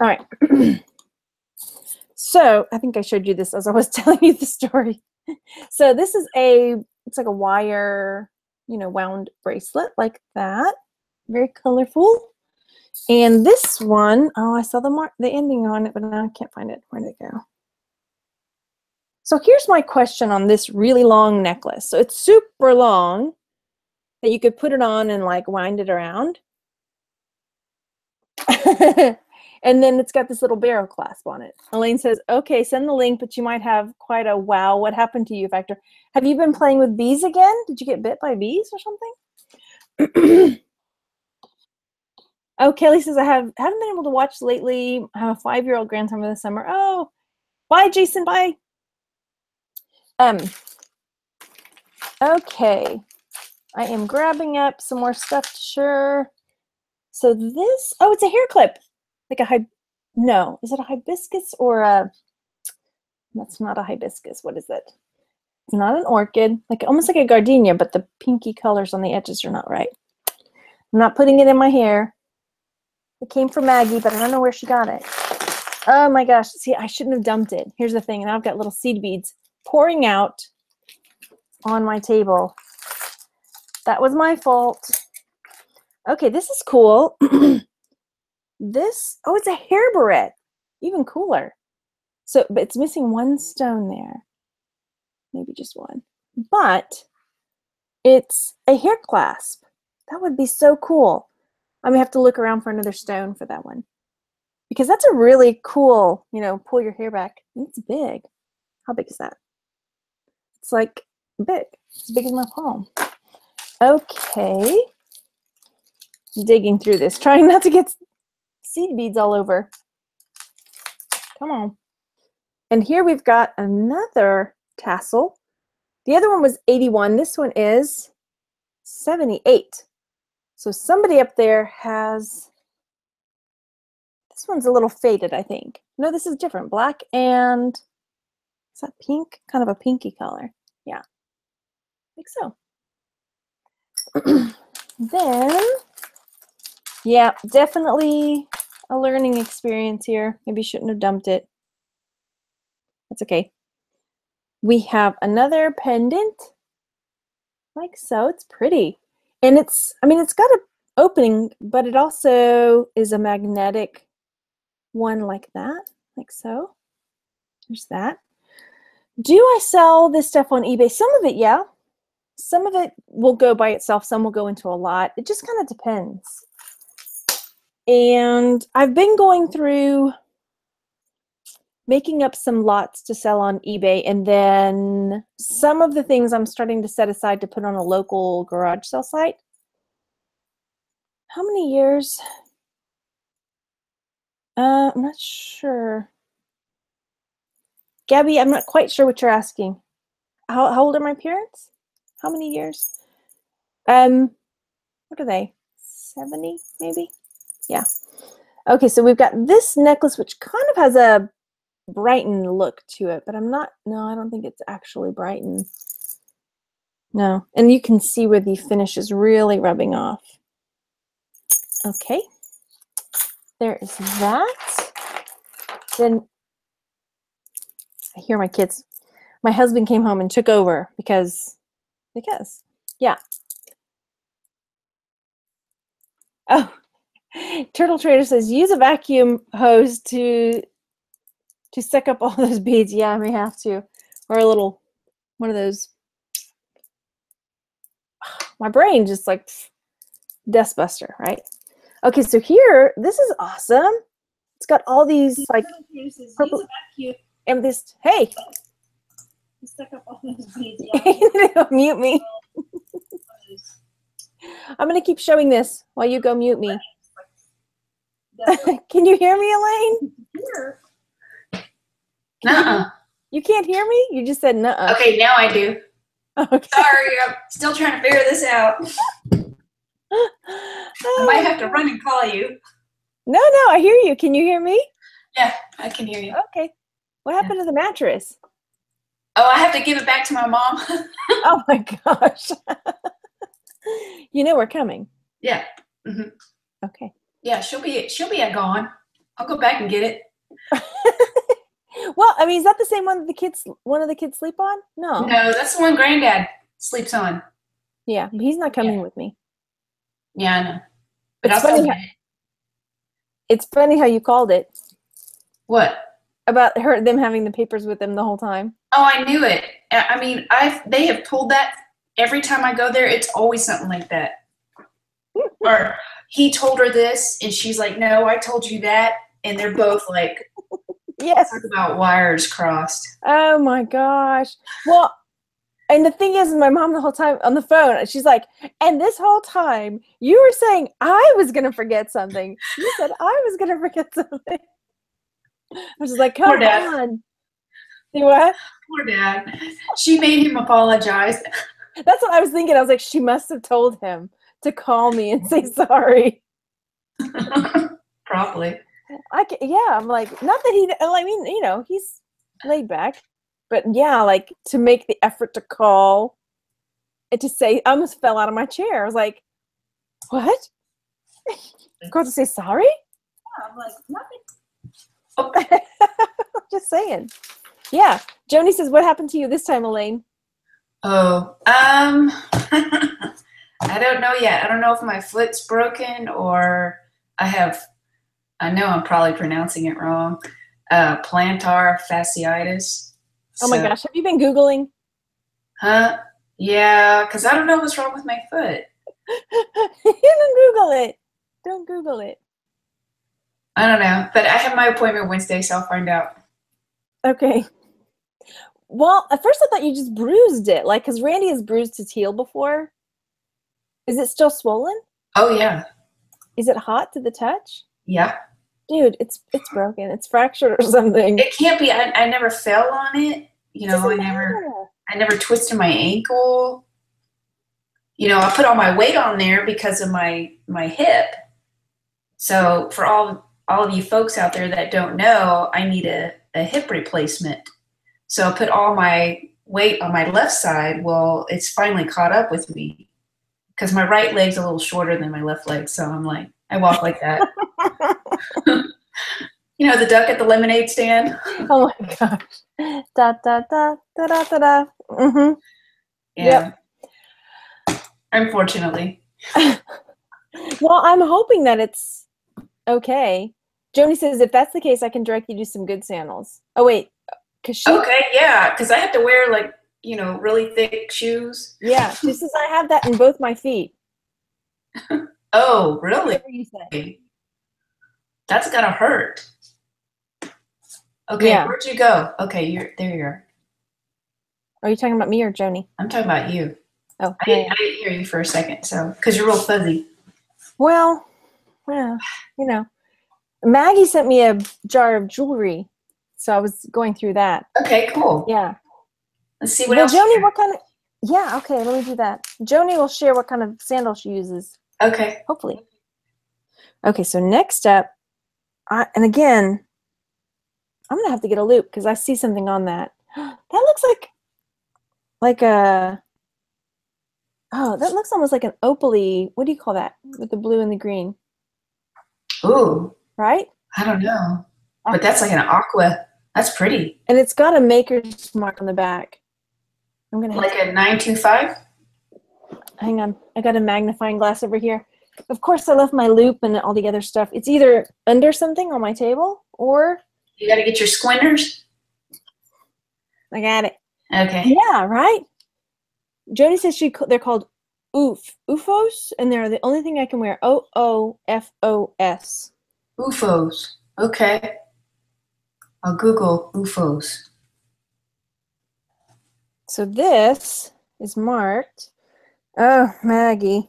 All right. <clears throat> so I think I showed you this as I was <laughs> telling you the story so this is a, it's like a wire, you know, wound bracelet like that. Very colorful. And this one, oh, I saw the mark, the ending on it, but I can't find it. Where did it go? So here's my question on this really long necklace. So it's super long that you could put it on and like wind it around. <laughs> And then it's got this little barrel clasp on it. Elaine says, okay, send the link, but you might have quite a wow, what happened to you factor. Have you been playing with bees again? Did you get bit by bees or something? <clears throat> oh, Kelly says, I have, haven't been able to watch lately. I have a five-year-old grandson for the summer. Oh, bye, Jason, bye. Um, okay. I am grabbing up some more stuff to share. So this, oh, it's a hair clip like a high no is it a hibiscus or a that's not a hibiscus what is it it's not an orchid like almost like a gardenia but the pinky colors on the edges are not right i'm not putting it in my hair it came from maggie but i don't know where she got it oh my gosh see i shouldn't have dumped it here's the thing and i've got little seed beads pouring out on my table that was my fault okay this is cool <clears throat> This, oh, it's a hair barrette. Even cooler. So, but it's missing one stone there. Maybe just one. But it's a hair clasp. That would be so cool. I'm gonna have to look around for another stone for that one. Because that's a really cool, you know, pull your hair back. It's big. How big is that? It's like big. As big as my palm. Okay. Digging through this, <laughs> trying not to get seed beads all over. Come on. And here we've got another tassel. The other one was 81. This one is 78. So somebody up there has, this one's a little faded, I think. No, this is different. Black and, is that pink? Kind of a pinky color. Yeah, think so. <clears throat> then, yeah, definitely a learning experience here. Maybe shouldn't have dumped it. That's okay. We have another pendant, like so. It's pretty. And it's, I mean, it's got an opening, but it also is a magnetic one like that, like so. There's that. Do I sell this stuff on eBay? Some of it, yeah. Some of it will go by itself. Some will go into a lot. It just kind of depends. And I've been going through making up some lots to sell on eBay. And then some of the things I'm starting to set aside to put on a local garage sale site. How many years? Uh, I'm not sure. Gabby, I'm not quite sure what you're asking. How, how old are my parents? How many years? Um, what are they? 70 maybe? yeah. Okay, so we've got this necklace, which kind of has a Brighton look to it, but I'm not, no, I don't think it's actually Brighton. No, and you can see where the finish is really rubbing off. Okay, there is that. Then I hear my kids. My husband came home and took over because, because, yeah. Oh, <laughs> Turtle Trader says use a vacuum hose to to suck up <laughs> all those beads. Yeah, I may have to, or a little one of those. <sighs> My brain just like dust buster, right? Okay, so here, this is awesome. It's got all these like purple amethyst. Hey, Suck up all those beads. <laughs> mute me. <laughs> I'm gonna keep showing this while you go mute me. Can you hear me, Elaine? Here. Nuh-uh. <laughs> You can't hear me? You just said nuh Okay, now I do. <laughs> Okay. Sorry, I'm still trying to figure this out. <laughs> I might have to run and call you. No, no, I hear you. Can you hear me? Yeah, I can hear you. Okay. What happened to the mattress? Oh, I have to give it back to my mom. Oh my gosh. you know we're coming. yeah. hmm Okay. Yeah, she'll be she'll be gone. I'll go back and get it. Well, I mean, is that the same one that the kids one of the kids sleep on? No. No, that's the one Granddad sleeps on. Yeah, he's not coming with me. Yeah, I know. But It's funny how- It's funny how you called it What? about her them having the papers with them the whole time. Oh, I knew it. I I mean, I they have pulled that every time I go there. It's always something like that. <laughs> or he told her this, and she's like, "No, I told you that," and they're both like, Yes. "Talk about wires crossed." Oh my gosh. Well, and the thing is, my mom the whole time on the phone, she's like, and this whole time you were saying I was gonna forget something. You said I was gonna <laughs> forget something. I was just like, come Poor Dad. on. See what? Poor dad. She made him apologize. That's what I was thinking. I was like, she must have told him to call me and say sorry. <laughs> Probably. I can, yeah, I'm like, not that he, I mean, you know, he's laid back, but yeah, like to make the effort to call and to say, I almost fell out of my chair. I was like, what? <laughs> Go to say sorry? Yeah, I'm like, nothing. <laughs> Just saying. Yeah. Joni says, what happened to you this time, Elaine? Oh, um, <laughs> I don't know yet. I don't know if my foot's broken or I have. I know I'm probably pronouncing it wrong. Uh, plantar fasciitis. Oh my gosh. Have you been Googling? Huh? Yeah, because I don't know what's wrong with my foot. <laughs> Don't Google it. Don't Google it. I don't know, but I have my appointment Wednesday, so I'll find out. Okay. Well, at first I thought you just bruised it, like because Randy has bruised his heel before. Is it still swollen? Oh yeah, Is it hot to the touch? Yeah. Dude, it's it's broken. It's fractured or something. It can't be. I, I never fell on it. You know, I never. matter. I never twisted my ankle. You know, I put all my weight on there because of my my hip. So for all all of you folks out there that don't know, I need a, a hip replacement. So I put all my weight on my left side. Well, it's finally caught up with me because my right leg's a little shorter than my left leg. So I'm like, I walk like that. <laughs> <laughs> you know, the duck at the lemonade stand. <laughs> Oh my gosh. Da da da da da da da. hmm Yeah. Unfortunately. <laughs> Well, I'm hoping that it's okay. Joni says if that's the case, I can direct you to some good sandals. Oh wait, cause she Okay, yeah, because I have to wear like you know really thick shoes. yeah she says I have that in both my feet. Oh, really? Whatever you say. That's gotta hurt. Okay, Yeah. where'd you go? Okay, you're there. You are. Are you talking about me or Joni? I'm talking about you. Oh, I yeah, didn't. I didn't hear you for a second, so because you're real fuzzy. Well, well, you know, Maggie sent me a jar of jewelry, so I was going through that. Okay, cool. Yeah. Let's see what well, else. Joni, what kind of? Yeah. Okay. Let me do that. Joni will share what kind of sandal she uses. Okay. Hopefully. Okay. So next up, I, and again, I'm gonna have to get a loupe because I see something on that. <gasps> that looks like like a oh, that looks almost like an opaly. What do you call that with the blue and the green? Ooh, Right? I don't know. Uh-huh. But that's like an aqua. That's pretty. And it's got a maker's mark on the back. I'm gonna have Like a 925? hang on. I got a magnifying glass over here. Of course, I left my loupe and all the other stuff. It's either under something on my table or You got to get your squinters. I got it. Okay. Yeah, right. Jody says she they're called oof oofos, and they're the only thing I can wear. O O F O S. UFOs. Okay. I'll Google UFOs. So this is marked. Oh, Maggie.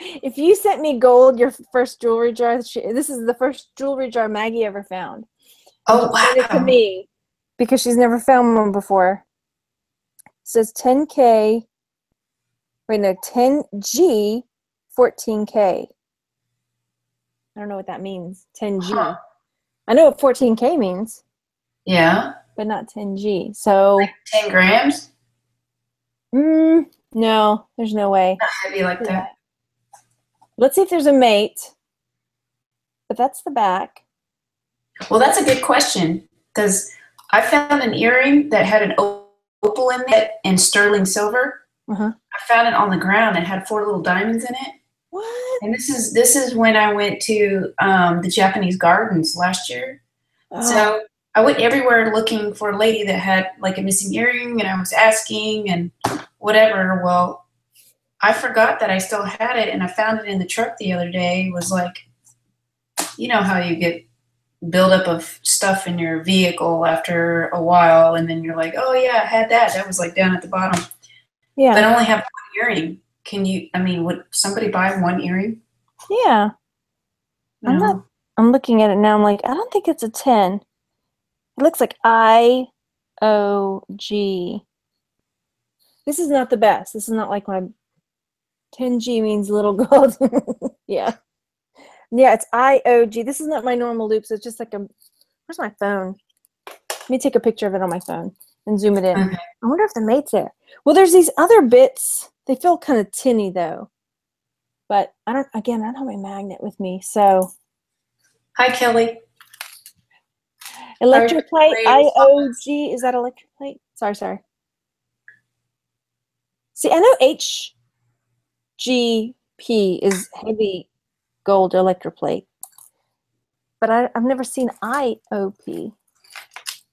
If you sent me gold, your first jewelry jar, this is the first jewelry jar Maggie ever found. Oh, Send it to me because she's never found one before. It says 10K. Wait, no, 10G, 14K. I don't know what that means. 10G. Huh. I know what 14K means, Yeah. but not 10G. So, 10 grams? mm, no, there's no way. Not heavy like that. Let's see if there's a mate. But that's the back. Well, that's a good question because I found an earring that had an opal in it and sterling silver. Uh-huh. I found it on the ground and had four little diamonds in it. What? And this is this is when I went to um, the Japanese gardens last year. Oh, So I went everywhere looking for a lady that had like a missing earring, and I was asking and whatever. Well, I forgot that I still had it, and I found it in the truck the other day. It was like, you know how you get buildup of stuff in your vehicle after a while, and then you're like, oh yeah, I had that. That was like down at the bottom. yeah. But I only have one earring. Can you? I mean, would somebody buy one earring? yeah. I'm not- No. I'm looking at it now. I'm like, I don't think it's a 10. It looks like I O G. This is not the best. This is not like my 10G means little gold. <laughs> yeah. Yeah, it's I O G. This is not my normal loupe. So it's just like a. Where's my phone? Let me take a picture of it on my phone and zoom it in. Okay. I wonder if the mate's there. Well, there's these other bits. They feel kind of tinny though. But I don't, again, I don't have my magnet with me. So Hi, Kelly. Electroplate, Electroplate IOG, is that electroplate? Sorry, sorry. See, I know HGP is heavy gold electroplate, but I, I've never seen IOP.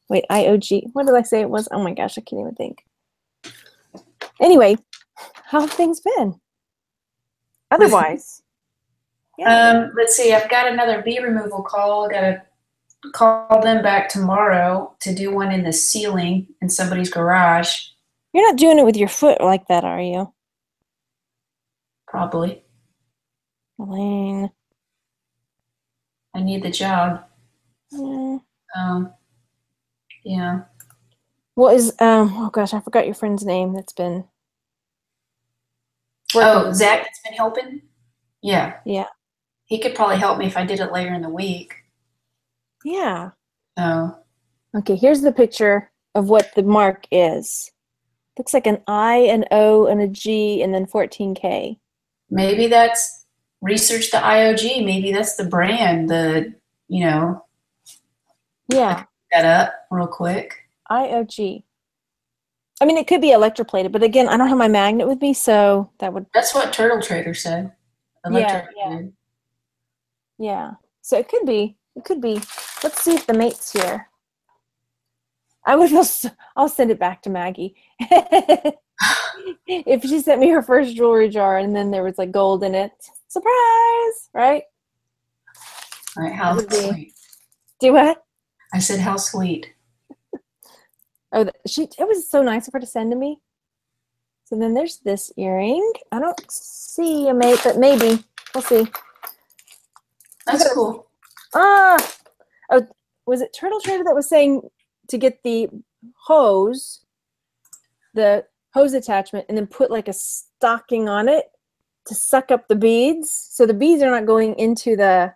Wait, IOG. What did I say it was? Oh my gosh, I can't even think. Anyway, how have things been? Otherwise, yeah. <laughs> Um, let's see. I've got another bee removal call. I got to call them back tomorrow to do one in the ceiling in somebody's garage. You're not doing it with your foot like that, are you, Probably. Elaine? I need the job. Yeah. Um, yeah. What is um? Oh gosh, I forgot your friend's name. That's been. Oh, Zach that's been helping? Yeah. Yeah. He could probably help me if I did it later in the week. Yeah. Oh. Okay. Here's the picture of what the mark is. Looks like an I, an O, and a G, and then 14K. Maybe that's research the IOG. Maybe that's the brand, the, you know, Yeah. that up real quick. IOG. I mean, it could be electroplated, but again, I don't have my magnet with me, so that would. That's what Turtle Trader said. Yeah, yeah. Yeah. So it could be. It could be. Let's see if the mate's here. I would <laughs> I'll send it back to Maggie. <laughs> if she sent me her first jewelry jar and then there was like gold in it, surprise, right? All right, how sweet. Do what? I said, how sweet. Oh, she. It was so nice of her to send to me. So then there's this earring. I don't see a mate, but maybe we'll see. That's gotta- cool. Ah, oh, was it Turtle Trader that was saying to get the hose, the hose attachment, and then put like a stocking on it to suck up the beads, so the beads are not going into the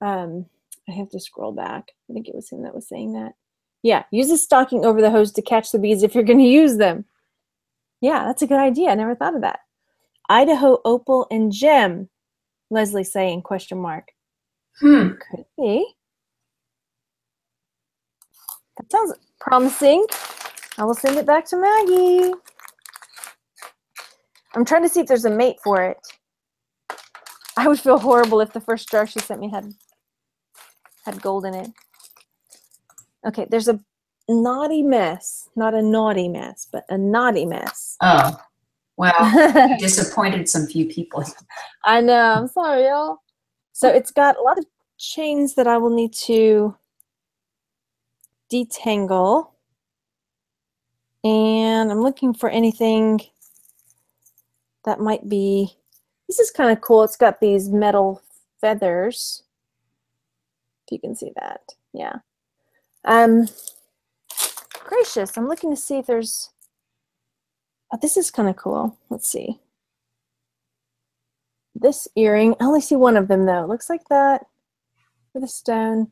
um, I have to scroll back. I think it was him that was saying that. Yeah, use a stocking over the hose to catch the beads if you're going to use them. Yeah, that's a good idea. I never thought of that. Idaho opal and gem, Leslie saying question mark. Hmm. Could be. That sounds promising. I will send it back to Maggie. I'm trying to see if there's a mate for it. I would feel horrible if the first jar she sent me had had gold in it. Okay, there's a naughty mess. Not a naughty mess, but a naughty mess. Oh. Well, <laughs> you disappointed some few people. I know. I'm sorry, y'all. So it's got a lot of chains that I will need to detangle. And I'm looking for anything that might be. This is kind of cool. It's got these metal feathers. If you can see that. Yeah. Um, gracious. I'm looking to see if there's. Oh, this is kind of cool. Let's see this earring. I only see one of them though. It looks like that with a stone.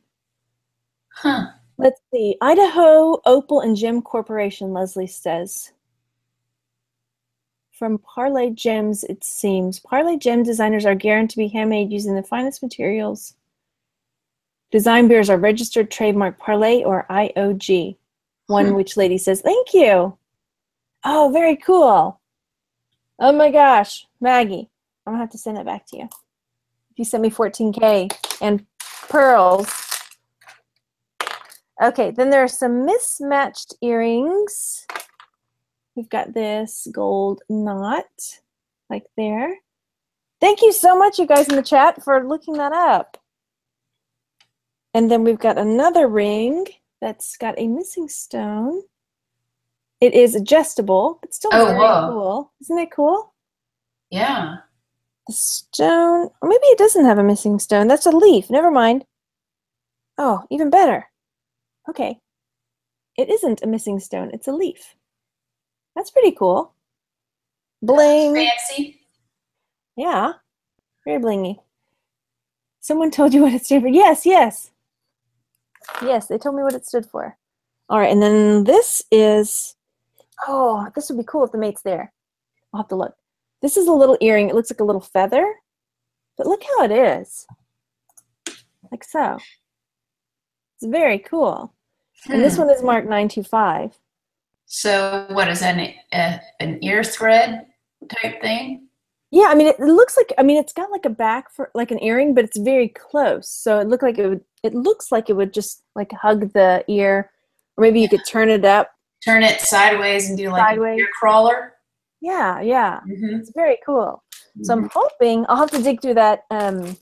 Huh. Let's see. Idaho Opal and Gem Corporation, Leslie says. From Parlay Gems, it seems. Parlay Gem designers are guaranteed to be handmade using the finest materials. Design beers are registered trademark Parlay or IOG. One Hmm. which lady says, Thank you. Oh, very cool. Oh my gosh, Maggie, I'm gonna have to send it back to you. If you send me 14K and pearls. Okay, then there are some mismatched earrings. We've got this gold knot, like there. Thank you so much, you guys in the chat, for looking that up. And then we've got another ring that's got a missing stone. It is adjustable, but still Oh, very whoa. cool. Isn't it cool? Yeah. The stone, or maybe it doesn't have a missing stone. That's a leaf. Never mind. Oh, even better. Okay. It isn't a missing stone. It's a leaf. That's pretty cool. Bling. Fancy. Yeah. Very blingy. Someone <laughs> told you what it stood for. Yes, yes. Yes, they told me what it stood for. All right, and then this is, oh, this would be cool if the mate's there. I'll have to look. This is a little earring. It looks like a little feather, but look how it is. Like so. It's very cool. And this one is marked 925. So what is that? An, a, an ear thread type thing? Yeah, I mean, it, it looks like I mean, it's got like a back for like an earring, but it's very close. So it looked like it would. It looks like it would just like hug the ear, or maybe you could turn it up. Turn it sideways and do like Sideways. ear crawler. Yeah, yeah, Mm-hmm. it's very cool. So I'm hoping I'll have to dig through that um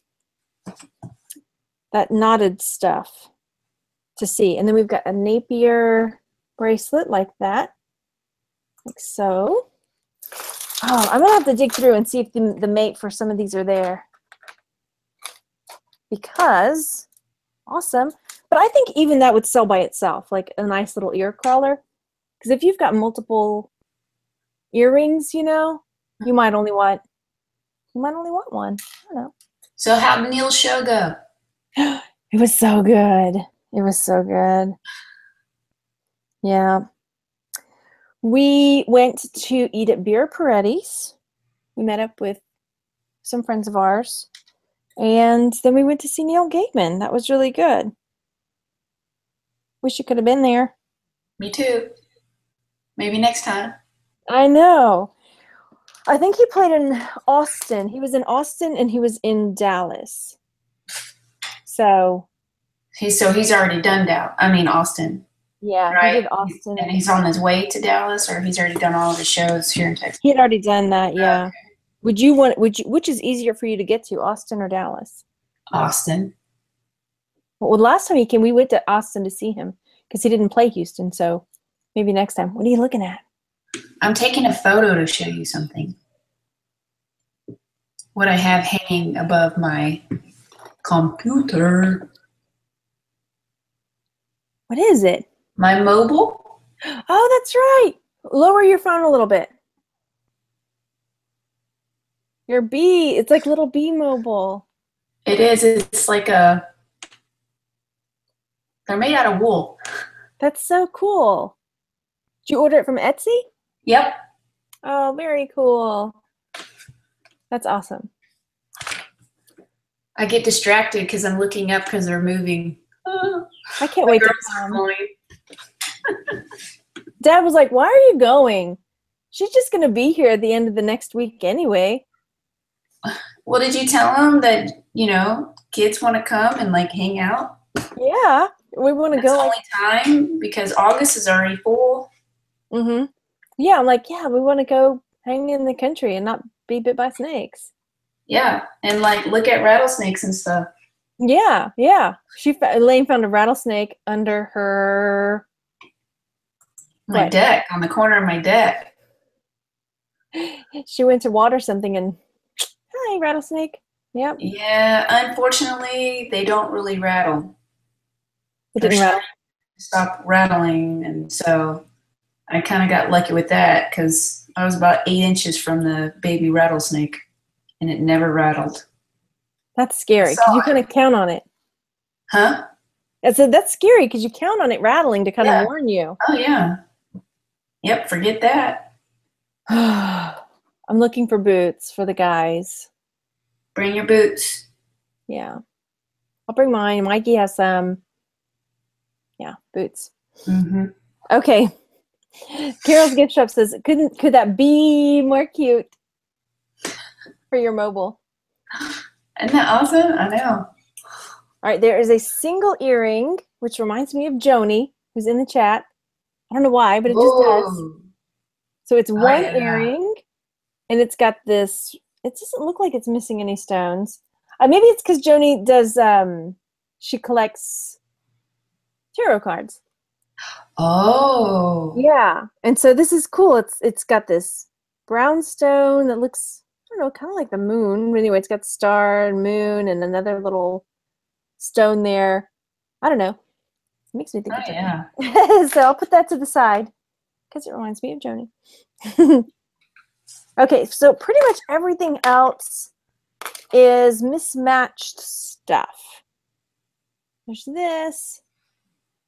that knotted stuff to see. And then we've got a Napier bracelet like that, like so. Oh, I'm gonna have to dig through and see if the, the mate for some of these are there. Because, awesome. But I think even that would sell by itself, like a nice little ear crawler. Because if you've got multiple earrings, you know, you might only want you might only want one. I don't know. So how did Neil's show go? <gasps> It was so good. It was so good. Yeah. We went to eat at Beer Paredes. We met up with some friends of ours. And then we went to see Neil Gaiman. That was really good. Wish you could have been there. Me too. Maybe next time. I know. I think he played in Austin. He was in Austin and he was in Dallas. So, He's so he's already done Dow. I mean Austin, yeah, he right? did Austin. and he's on his way to Dallas, or he's already done all of his shows here in Texas. He had already done that, yeah. Would you want would you which is easier for you to get to, Austin or Dallas? Austin. Well, last time he came, we went to Austin to see him because he didn't play Houston. So maybe next time. What are you looking at? I'm taking a photo to show you something. What I have hanging above my computer. What is it? My mobile. Oh, that's right. Lower your phone a little bit. Your B, it's like little B mobile. It is. It's like a They're made out of wool. That's so cool. Did you order it from Etsy? Yep. Oh, very cool. That's awesome. I get distracted because I'm looking up because they're moving. <laughs> I can't wait to come. <laughs> Dad was like, "Why are you going? She's just gonna be here at the end of the next week anyway." Well, did you tell them that you know kids want to come and like hang out? Yeah, we want to go. Like, only time because August is already full. mm-hmm. Yeah, I'm like, yeah, we want to go hang in the country and not be bit by snakes. Yeah, and like look at rattlesnakes and stuff. Yeah, yeah. She Elaine found a rattlesnake under her. My What? deck on the corner of my deck. She went to water something and hi rattlesnake. Yep, Yeah, unfortunately, they don't really rattle. it didn't rattle. Stop rattling, and so I kind of got lucky with that because I was about eight inches from the baby rattlesnake, and it never rattled. That's scary Saw you kind of count on it. Huh? I said that's scary because you count on it rattling to kind Yeah. of warn you. Oh yeah. Yep. Forget that. <sighs> I'm looking for boots for the guys. Bring your boots. Yeah. I'll bring mine. Mikey has some. Yeah, boots. Mm-hmm. Okay. Carol's gift shop says, couldn't could that be more cute for your mobile? <gasps> <laughs> Isn't that awesome? I know. All right, there is a single earring, which reminds me of Joni, who's in the chat. I don't know why, but it just does. So it's one yeah. earring, and it's got this. It doesn't look like it's missing any stones. Uh, maybe it's because Joni does. Um, she collects tarot cards. Oh. Yeah, and so this is cool. It's it's got this brown stone that looks don't know, kind of like the moon. Anyway, it's got star and moon and another little stone there. I don't know. It makes me think Oh, of yeah. <laughs> So I'll put that to the side because it reminds me of Joni. <laughs> okay, so pretty much everything else is mismatched stuff. There's this.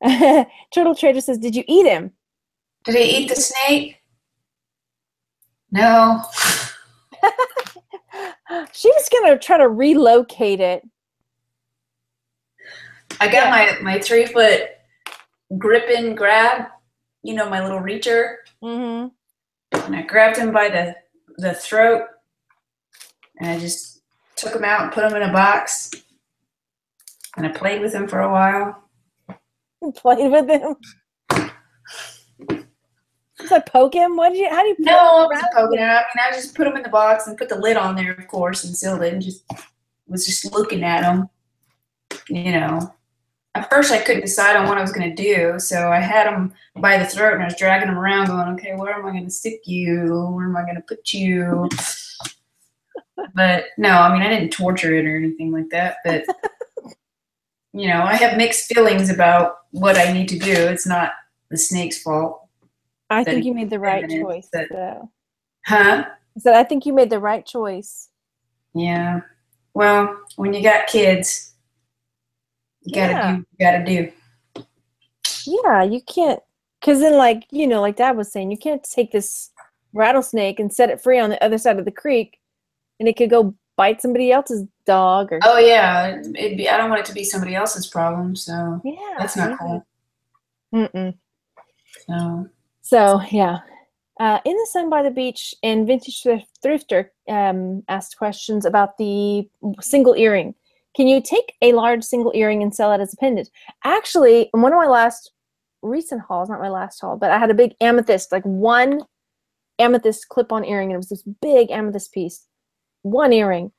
<laughs> Turtle Trader says, "Did you eat him?" Did I eat the snake? No. <laughs> she was gonna try to relocate it. I got my my three foot grip and grab. You know my little reacher, Mm-hmm. and I grabbed him by the the throat, and I just took him out and put him in a box, and I played with him for a while. <laughs> Played with him. Did I poke him? What did you? How do you? No, I wasn't poking it. I mean, I just put him in the box and put the lid on there, of course, and sealed it, and just was just looking at him. You know, at first I couldn't decide on what I was going to do, so I had him by the throat and I was dragging him around, going, "Okay, where am I going to stick you? Where am I going to put you?" but no, I mean, I didn't torture it or anything like that. But you know, I have mixed feelings about what I need to do. It's not the snake's fault, I think you made the right choice. that- though. huh? I said I think you made the right choice. Yeah. Well, when you got kids, you gotta Yeah. do. You gotta do. Yeah, you can't, because then, like you know, like Dad was saying, you can't take this rattlesnake and set it free on the other side of the creek, and it could go bite somebody else's dog or. Oh yeah, it'd be. I don't want it to be somebody else's problem. So yeah, that's not yeah. cool. Mm-mm. So So yeah, uh, in the sun by the beach and vintage thrift- thrifter um, asked questions about the single earring. Can you take a large single earring and sell it as a pendant? Actually, in one of my last recent hauls, not my last haul, but I had a big amethyst, like one amethyst clip-on earring, and it was this big amethyst piece, one earring.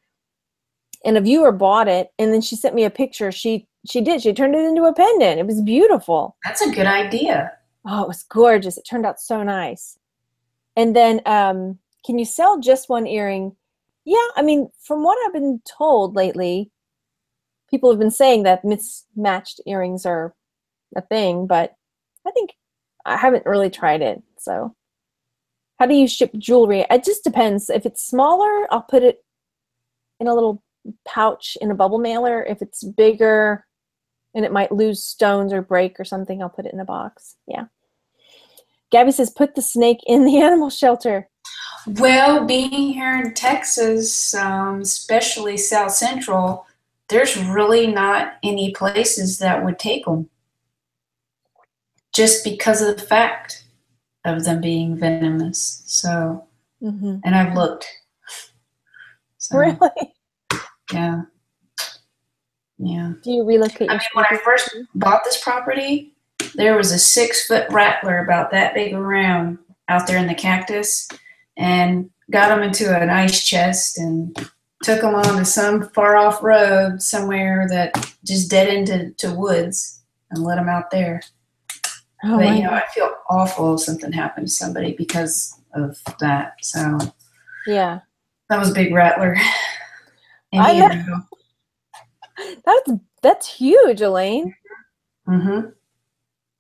And a viewer bought it, and then she sent me a picture. She she did. She turned it into a pendant. It was beautiful. that's a good idea. Oh, it was gorgeous. It turned out so nice. And then, um, can you sell just one earring? Yeah, I mean, from what I've been told lately, people have been saying that mismatched earrings are a thing, but I think I haven't really tried it. So, how do you ship jewelry? It just depends. If it's smaller, I'll put it in a little pouch in a bubble mailer. If it's bigger, and it might lose stones or break or something, I'll put it in a box. Yeah. Gabby says, put the snake in the <laughs> animal shelter. Well, being here in Texas, um, especially South Central, there's really not any places that would take them. Just because of the fact of them being venomous. So, hmm and I've looked. So, Really? Yeah. Yeah. Do you relocate? I mean, when I first bought this property, there was a six foot rattler about that big around out there in the cactus and got him into an ice chest and took him on to some far off road somewhere that just dead into to woods and let him out there. Oh but, you know, I feel awful if something happened to somebody because of that. So yeah. that was a big rattler. <laughs> I know. That's that's huge, Elaine. mm-hmm.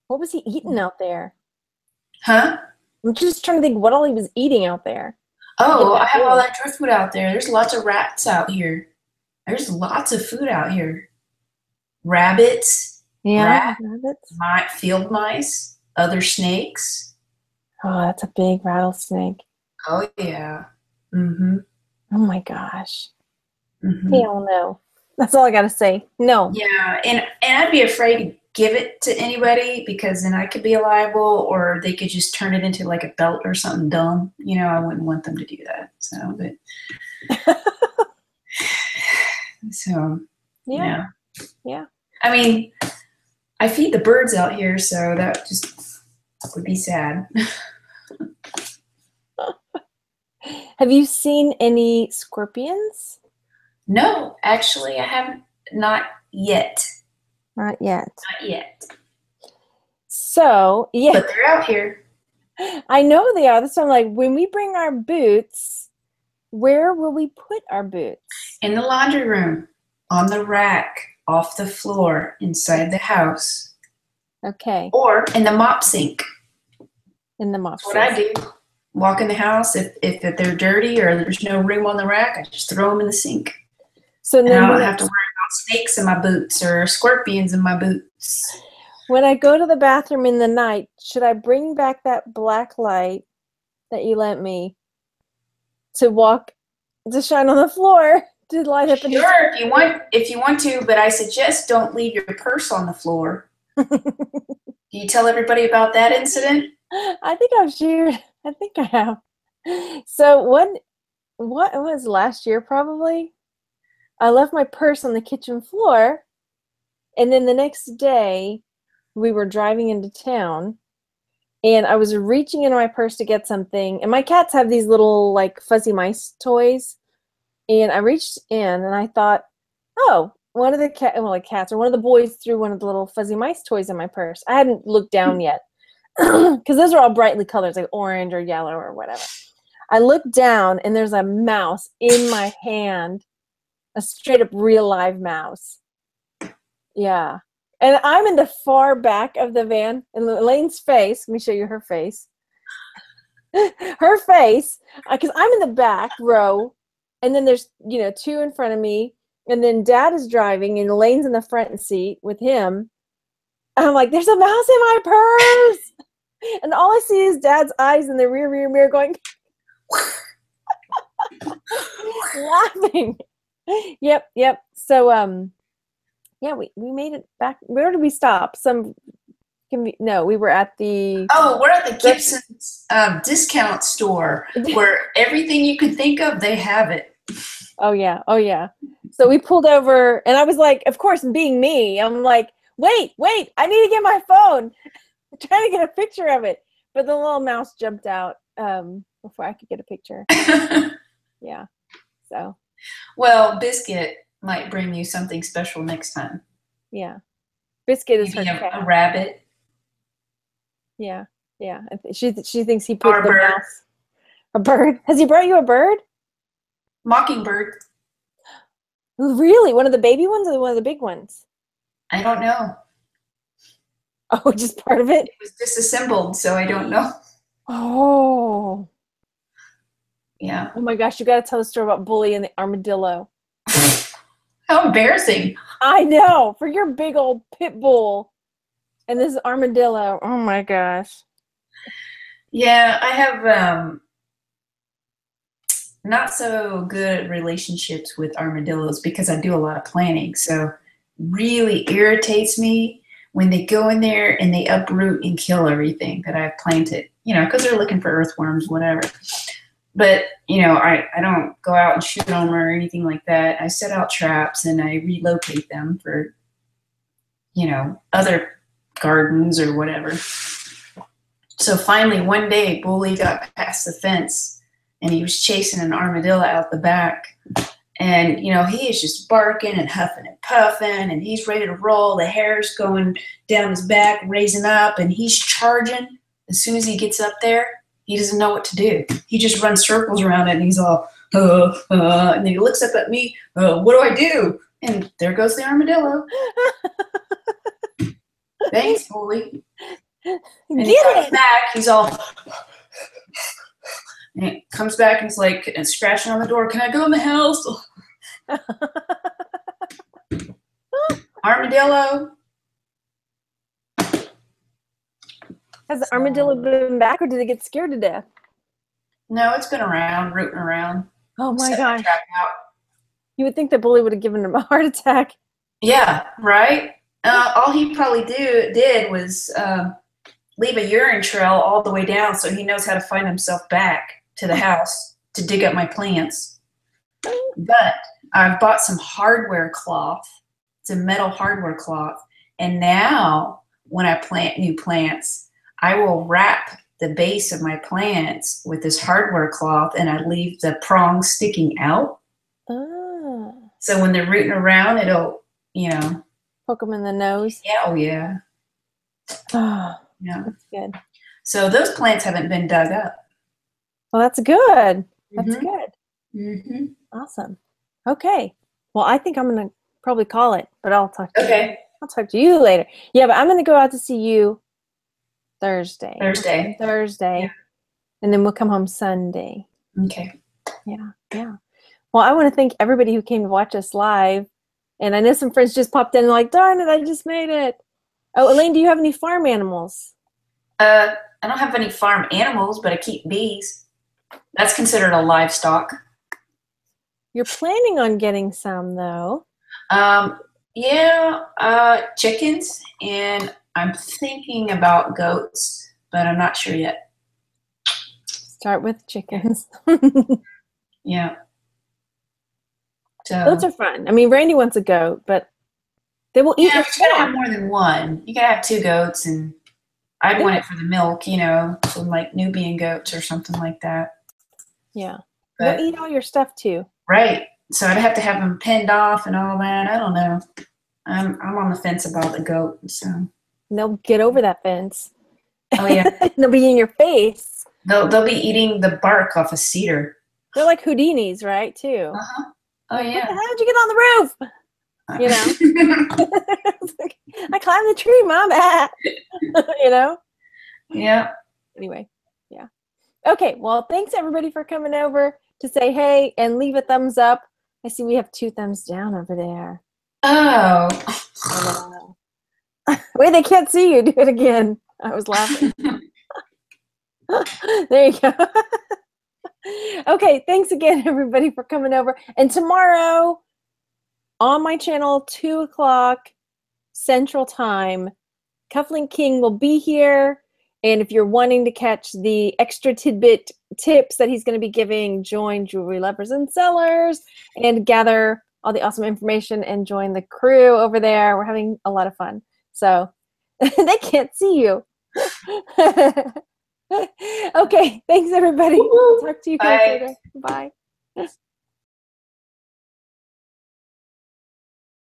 What was he eating out there? Huh? I'm just trying to think what all he was eating out there. Oh, I have all that driftwood out there. There's lots of rats out here. There's lots of food out here. Rabbits, Yeah. Rabbits. mi- field mice, other snakes. Oh, that's a big rattlesnake. Oh yeah. Mm-hmm. Oh my gosh. hmm Hell no. That's all I gotta say. No. Yeah, and and I'd be afraid give it to anybody because then I could be liable, or they could just turn it into like a belt or something dumb. You know, I wouldn't want them to do that. So, but <laughs> so Yeah. Yeah. Yeah. I mean, I feed the birds out here, so that just would be sad. <laughs> Have you seen any scorpions? No, actually, I haven't. Not yet. Not yet. Not yet. So, yeah, But they're out here. <laughs> I know they are. Why I'm like, when we bring our boots, where will we put our boots? In the laundry room, on the rack, off the floor, inside the house, Okay, or in the mop sink. in the mop. That's what I do. Walk in the house. If, if they're dirty or there's no room on the rack, I just throw them in the sink. So And I don't have to worry snakes in my boots or scorpions in my boots. when I go to the bathroom in the night, should I bring back that black light that you lent me to walk to shine on the floor <laughs> to light up? in the- Sure, if you want, if you want to, but I suggest don't leave your purse on the floor. <laughs> Do you tell everybody about that incident? I think I've shared. I think I have. So one, what was last year probably. I left my purse on the kitchen floor, and then the next day, we were driving into town, and I was reaching into my purse to get something, and my cats have these little like fuzzy mice toys, and I reached in and I thought, oh, one of the cat, well, like cats or one of the boys threw one of the little fuzzy mice toys in my purse. I hadn't looked down hmm. yet <clears throat> because those are all brightly colored, like orange or yellow or whatever. I look down and there's a mouse in my hand, a straight up real live mouse. Yeah. And I'm in the far back of the van, and Elaine's face, let me show you her face. <laughs> her face, uh, because I'm in the back row, and then there's, you know, two in front of me, and then dad is driving, and Elaine's in the front seat with him. I'm like, there's a mouse in my purse. <laughs> And all I see is dad's eyes in the rear rear mirror going <laughs> laughing. <laughs> Yep, yep. So um yeah, we, we made it back. Where did we stop? Some can we no, we were at the Oh, we're at the Gibson's um, discount store <laughs> where everything you can think of, they have it. Oh yeah, oh yeah. So we pulled over and I was like, of course, being me, I'm like, wait, wait, I need to get my phone. I'm <laughs> trying to get a picture of it. But the little mouse jumped out um before I could get a picture. Yeah. So well, Biscuit might bring you something special next time. yeah. Biscuit is her Maybe a, a cat. rabbit. Yeah, yeah. She she thinks he put a the bird. mouse. A bird? Has he brought you a bird? Mockingbird. Really? One of the baby ones or one of the big ones? I don't know. Oh, <laughs> just part of it. It was disassembled, so I don't know. Oh, Yeah. oh my gosh! You got to tell the story about Bully and the armadillo. <laughs> How embarrassing. I know for your big old pit bull and this armadillo. Oh my gosh. Yeah, I have um not so good relationships with armadillos because I do a lot of planning. So really irritates me when they go in there and they uproot and kill everything that I've planted. You know, because they're looking for earthworms, whatever. But you know, I, I don't go out and shoot them or anything like that. I set out traps and I relocate them for you know other gardens or whatever. So finally, one day, Bully got past the fence and he was chasing an armadillo out the back. And, you know, he is just barking and huffing and puffing and he's ready to roll. The hair's going down his back, raising up, and he's charging. As soon as he gets up there, he doesn't know what to do. He just runs circles around it and he's all, uh, uh, and then he looks up at me, uh, what do I do? And there goes the armadillo. <laughs> Thanks, Bully. And he comes it. back. He's all. And he comes back and he's like and scratching on the door. Can I go in the house? <laughs> Armadillo. Has the armadillo been back or did it get scared to death? No, it's been around, rooting around. Oh my gosh. You would think the bully would have given him a <laughs> heart attack. Yeah, right. Uh, all he probably do did was um, leave a urine trail all the way down, so he knows how to find himself back to the house to dig up my plants. But I've bought some hardware cloth. It's a metal hardware cloth, and now when I plant new plants, I will wrap the base of my plants with this hardware cloth, and I leave the prongs sticking out. Ah, So when they're rooting around, it'll, you know, poke them in the nose. yeah, oh yeah, Oh, yeah. that's good. So those plants haven't been dug up. Well, that's good. That's Mhm. good. Mm-hmm. Awesome. Okay. Well, I think I'm gonna probably call it, but I'll talk to you. Okay, I'll talk to you later. Yeah, but I'm gonna go out to see you Thursday. Thursday. Thursday. Yeah. And then we'll come home Sunday. Okay. Yeah, yeah. Well, I want to thank everybody who came to watch us live. And I know some friends just popped in like, darn it, I just made it. Oh, Elaine, do you have any farm animals? Uh, I don't have any farm animals, but I keep bees. That's considered a livestock. You're planning on getting some though. Um, yeah, uh, chickens, and I'm thinking about goats, but I'm not sure yet. Start with chickens. Yeah. So Those are fun. I mean, Randy wants a goat, but they will eat yeah, you gotta have more than one. You gotta have two goats, and I'd want it for the milk, you know, some like Nubian goats or something like that. Yeah. But They'll eat all your stuff too. right, so I'd have to have them pinned off and all that. I don't know. I'm I'm on the fence about the goat. So And they'll get over that fence. oh yeah, <laughs> they'll be in your face. they'll they'll be eating the bark off a cedar. They're like Houdinis, right? Too. Uh-huh. Oh yeah. How did you get on the roof? You know? Like, <laughs> <laughs> I climbed the tree, mom. You know? yeah. Anyway, yeah. Okay, well, thanks everybody for coming over to say hey and leave a thumbs up. I see we have two thumbs down over there. Oh. Wait, they can't see you. Do it again. I was laughing. <laughs> <laughs> there you go. <laughs> okay, thanks again, everybody, for coming over. And tomorrow on my channel, 2 o'clock Central Time, Cufflink King will be here. And if you're wanting to catch the extra tidbit tips that he's going to be giving, join Jewelry Lovers and Sellers and gather all the awesome information and join the crew over there. We're having a lot of fun. So <laughs> they can't see you. <laughs> okay, thanks everybody. Woo-hoo. Talk to you guys Bye. later. Bye.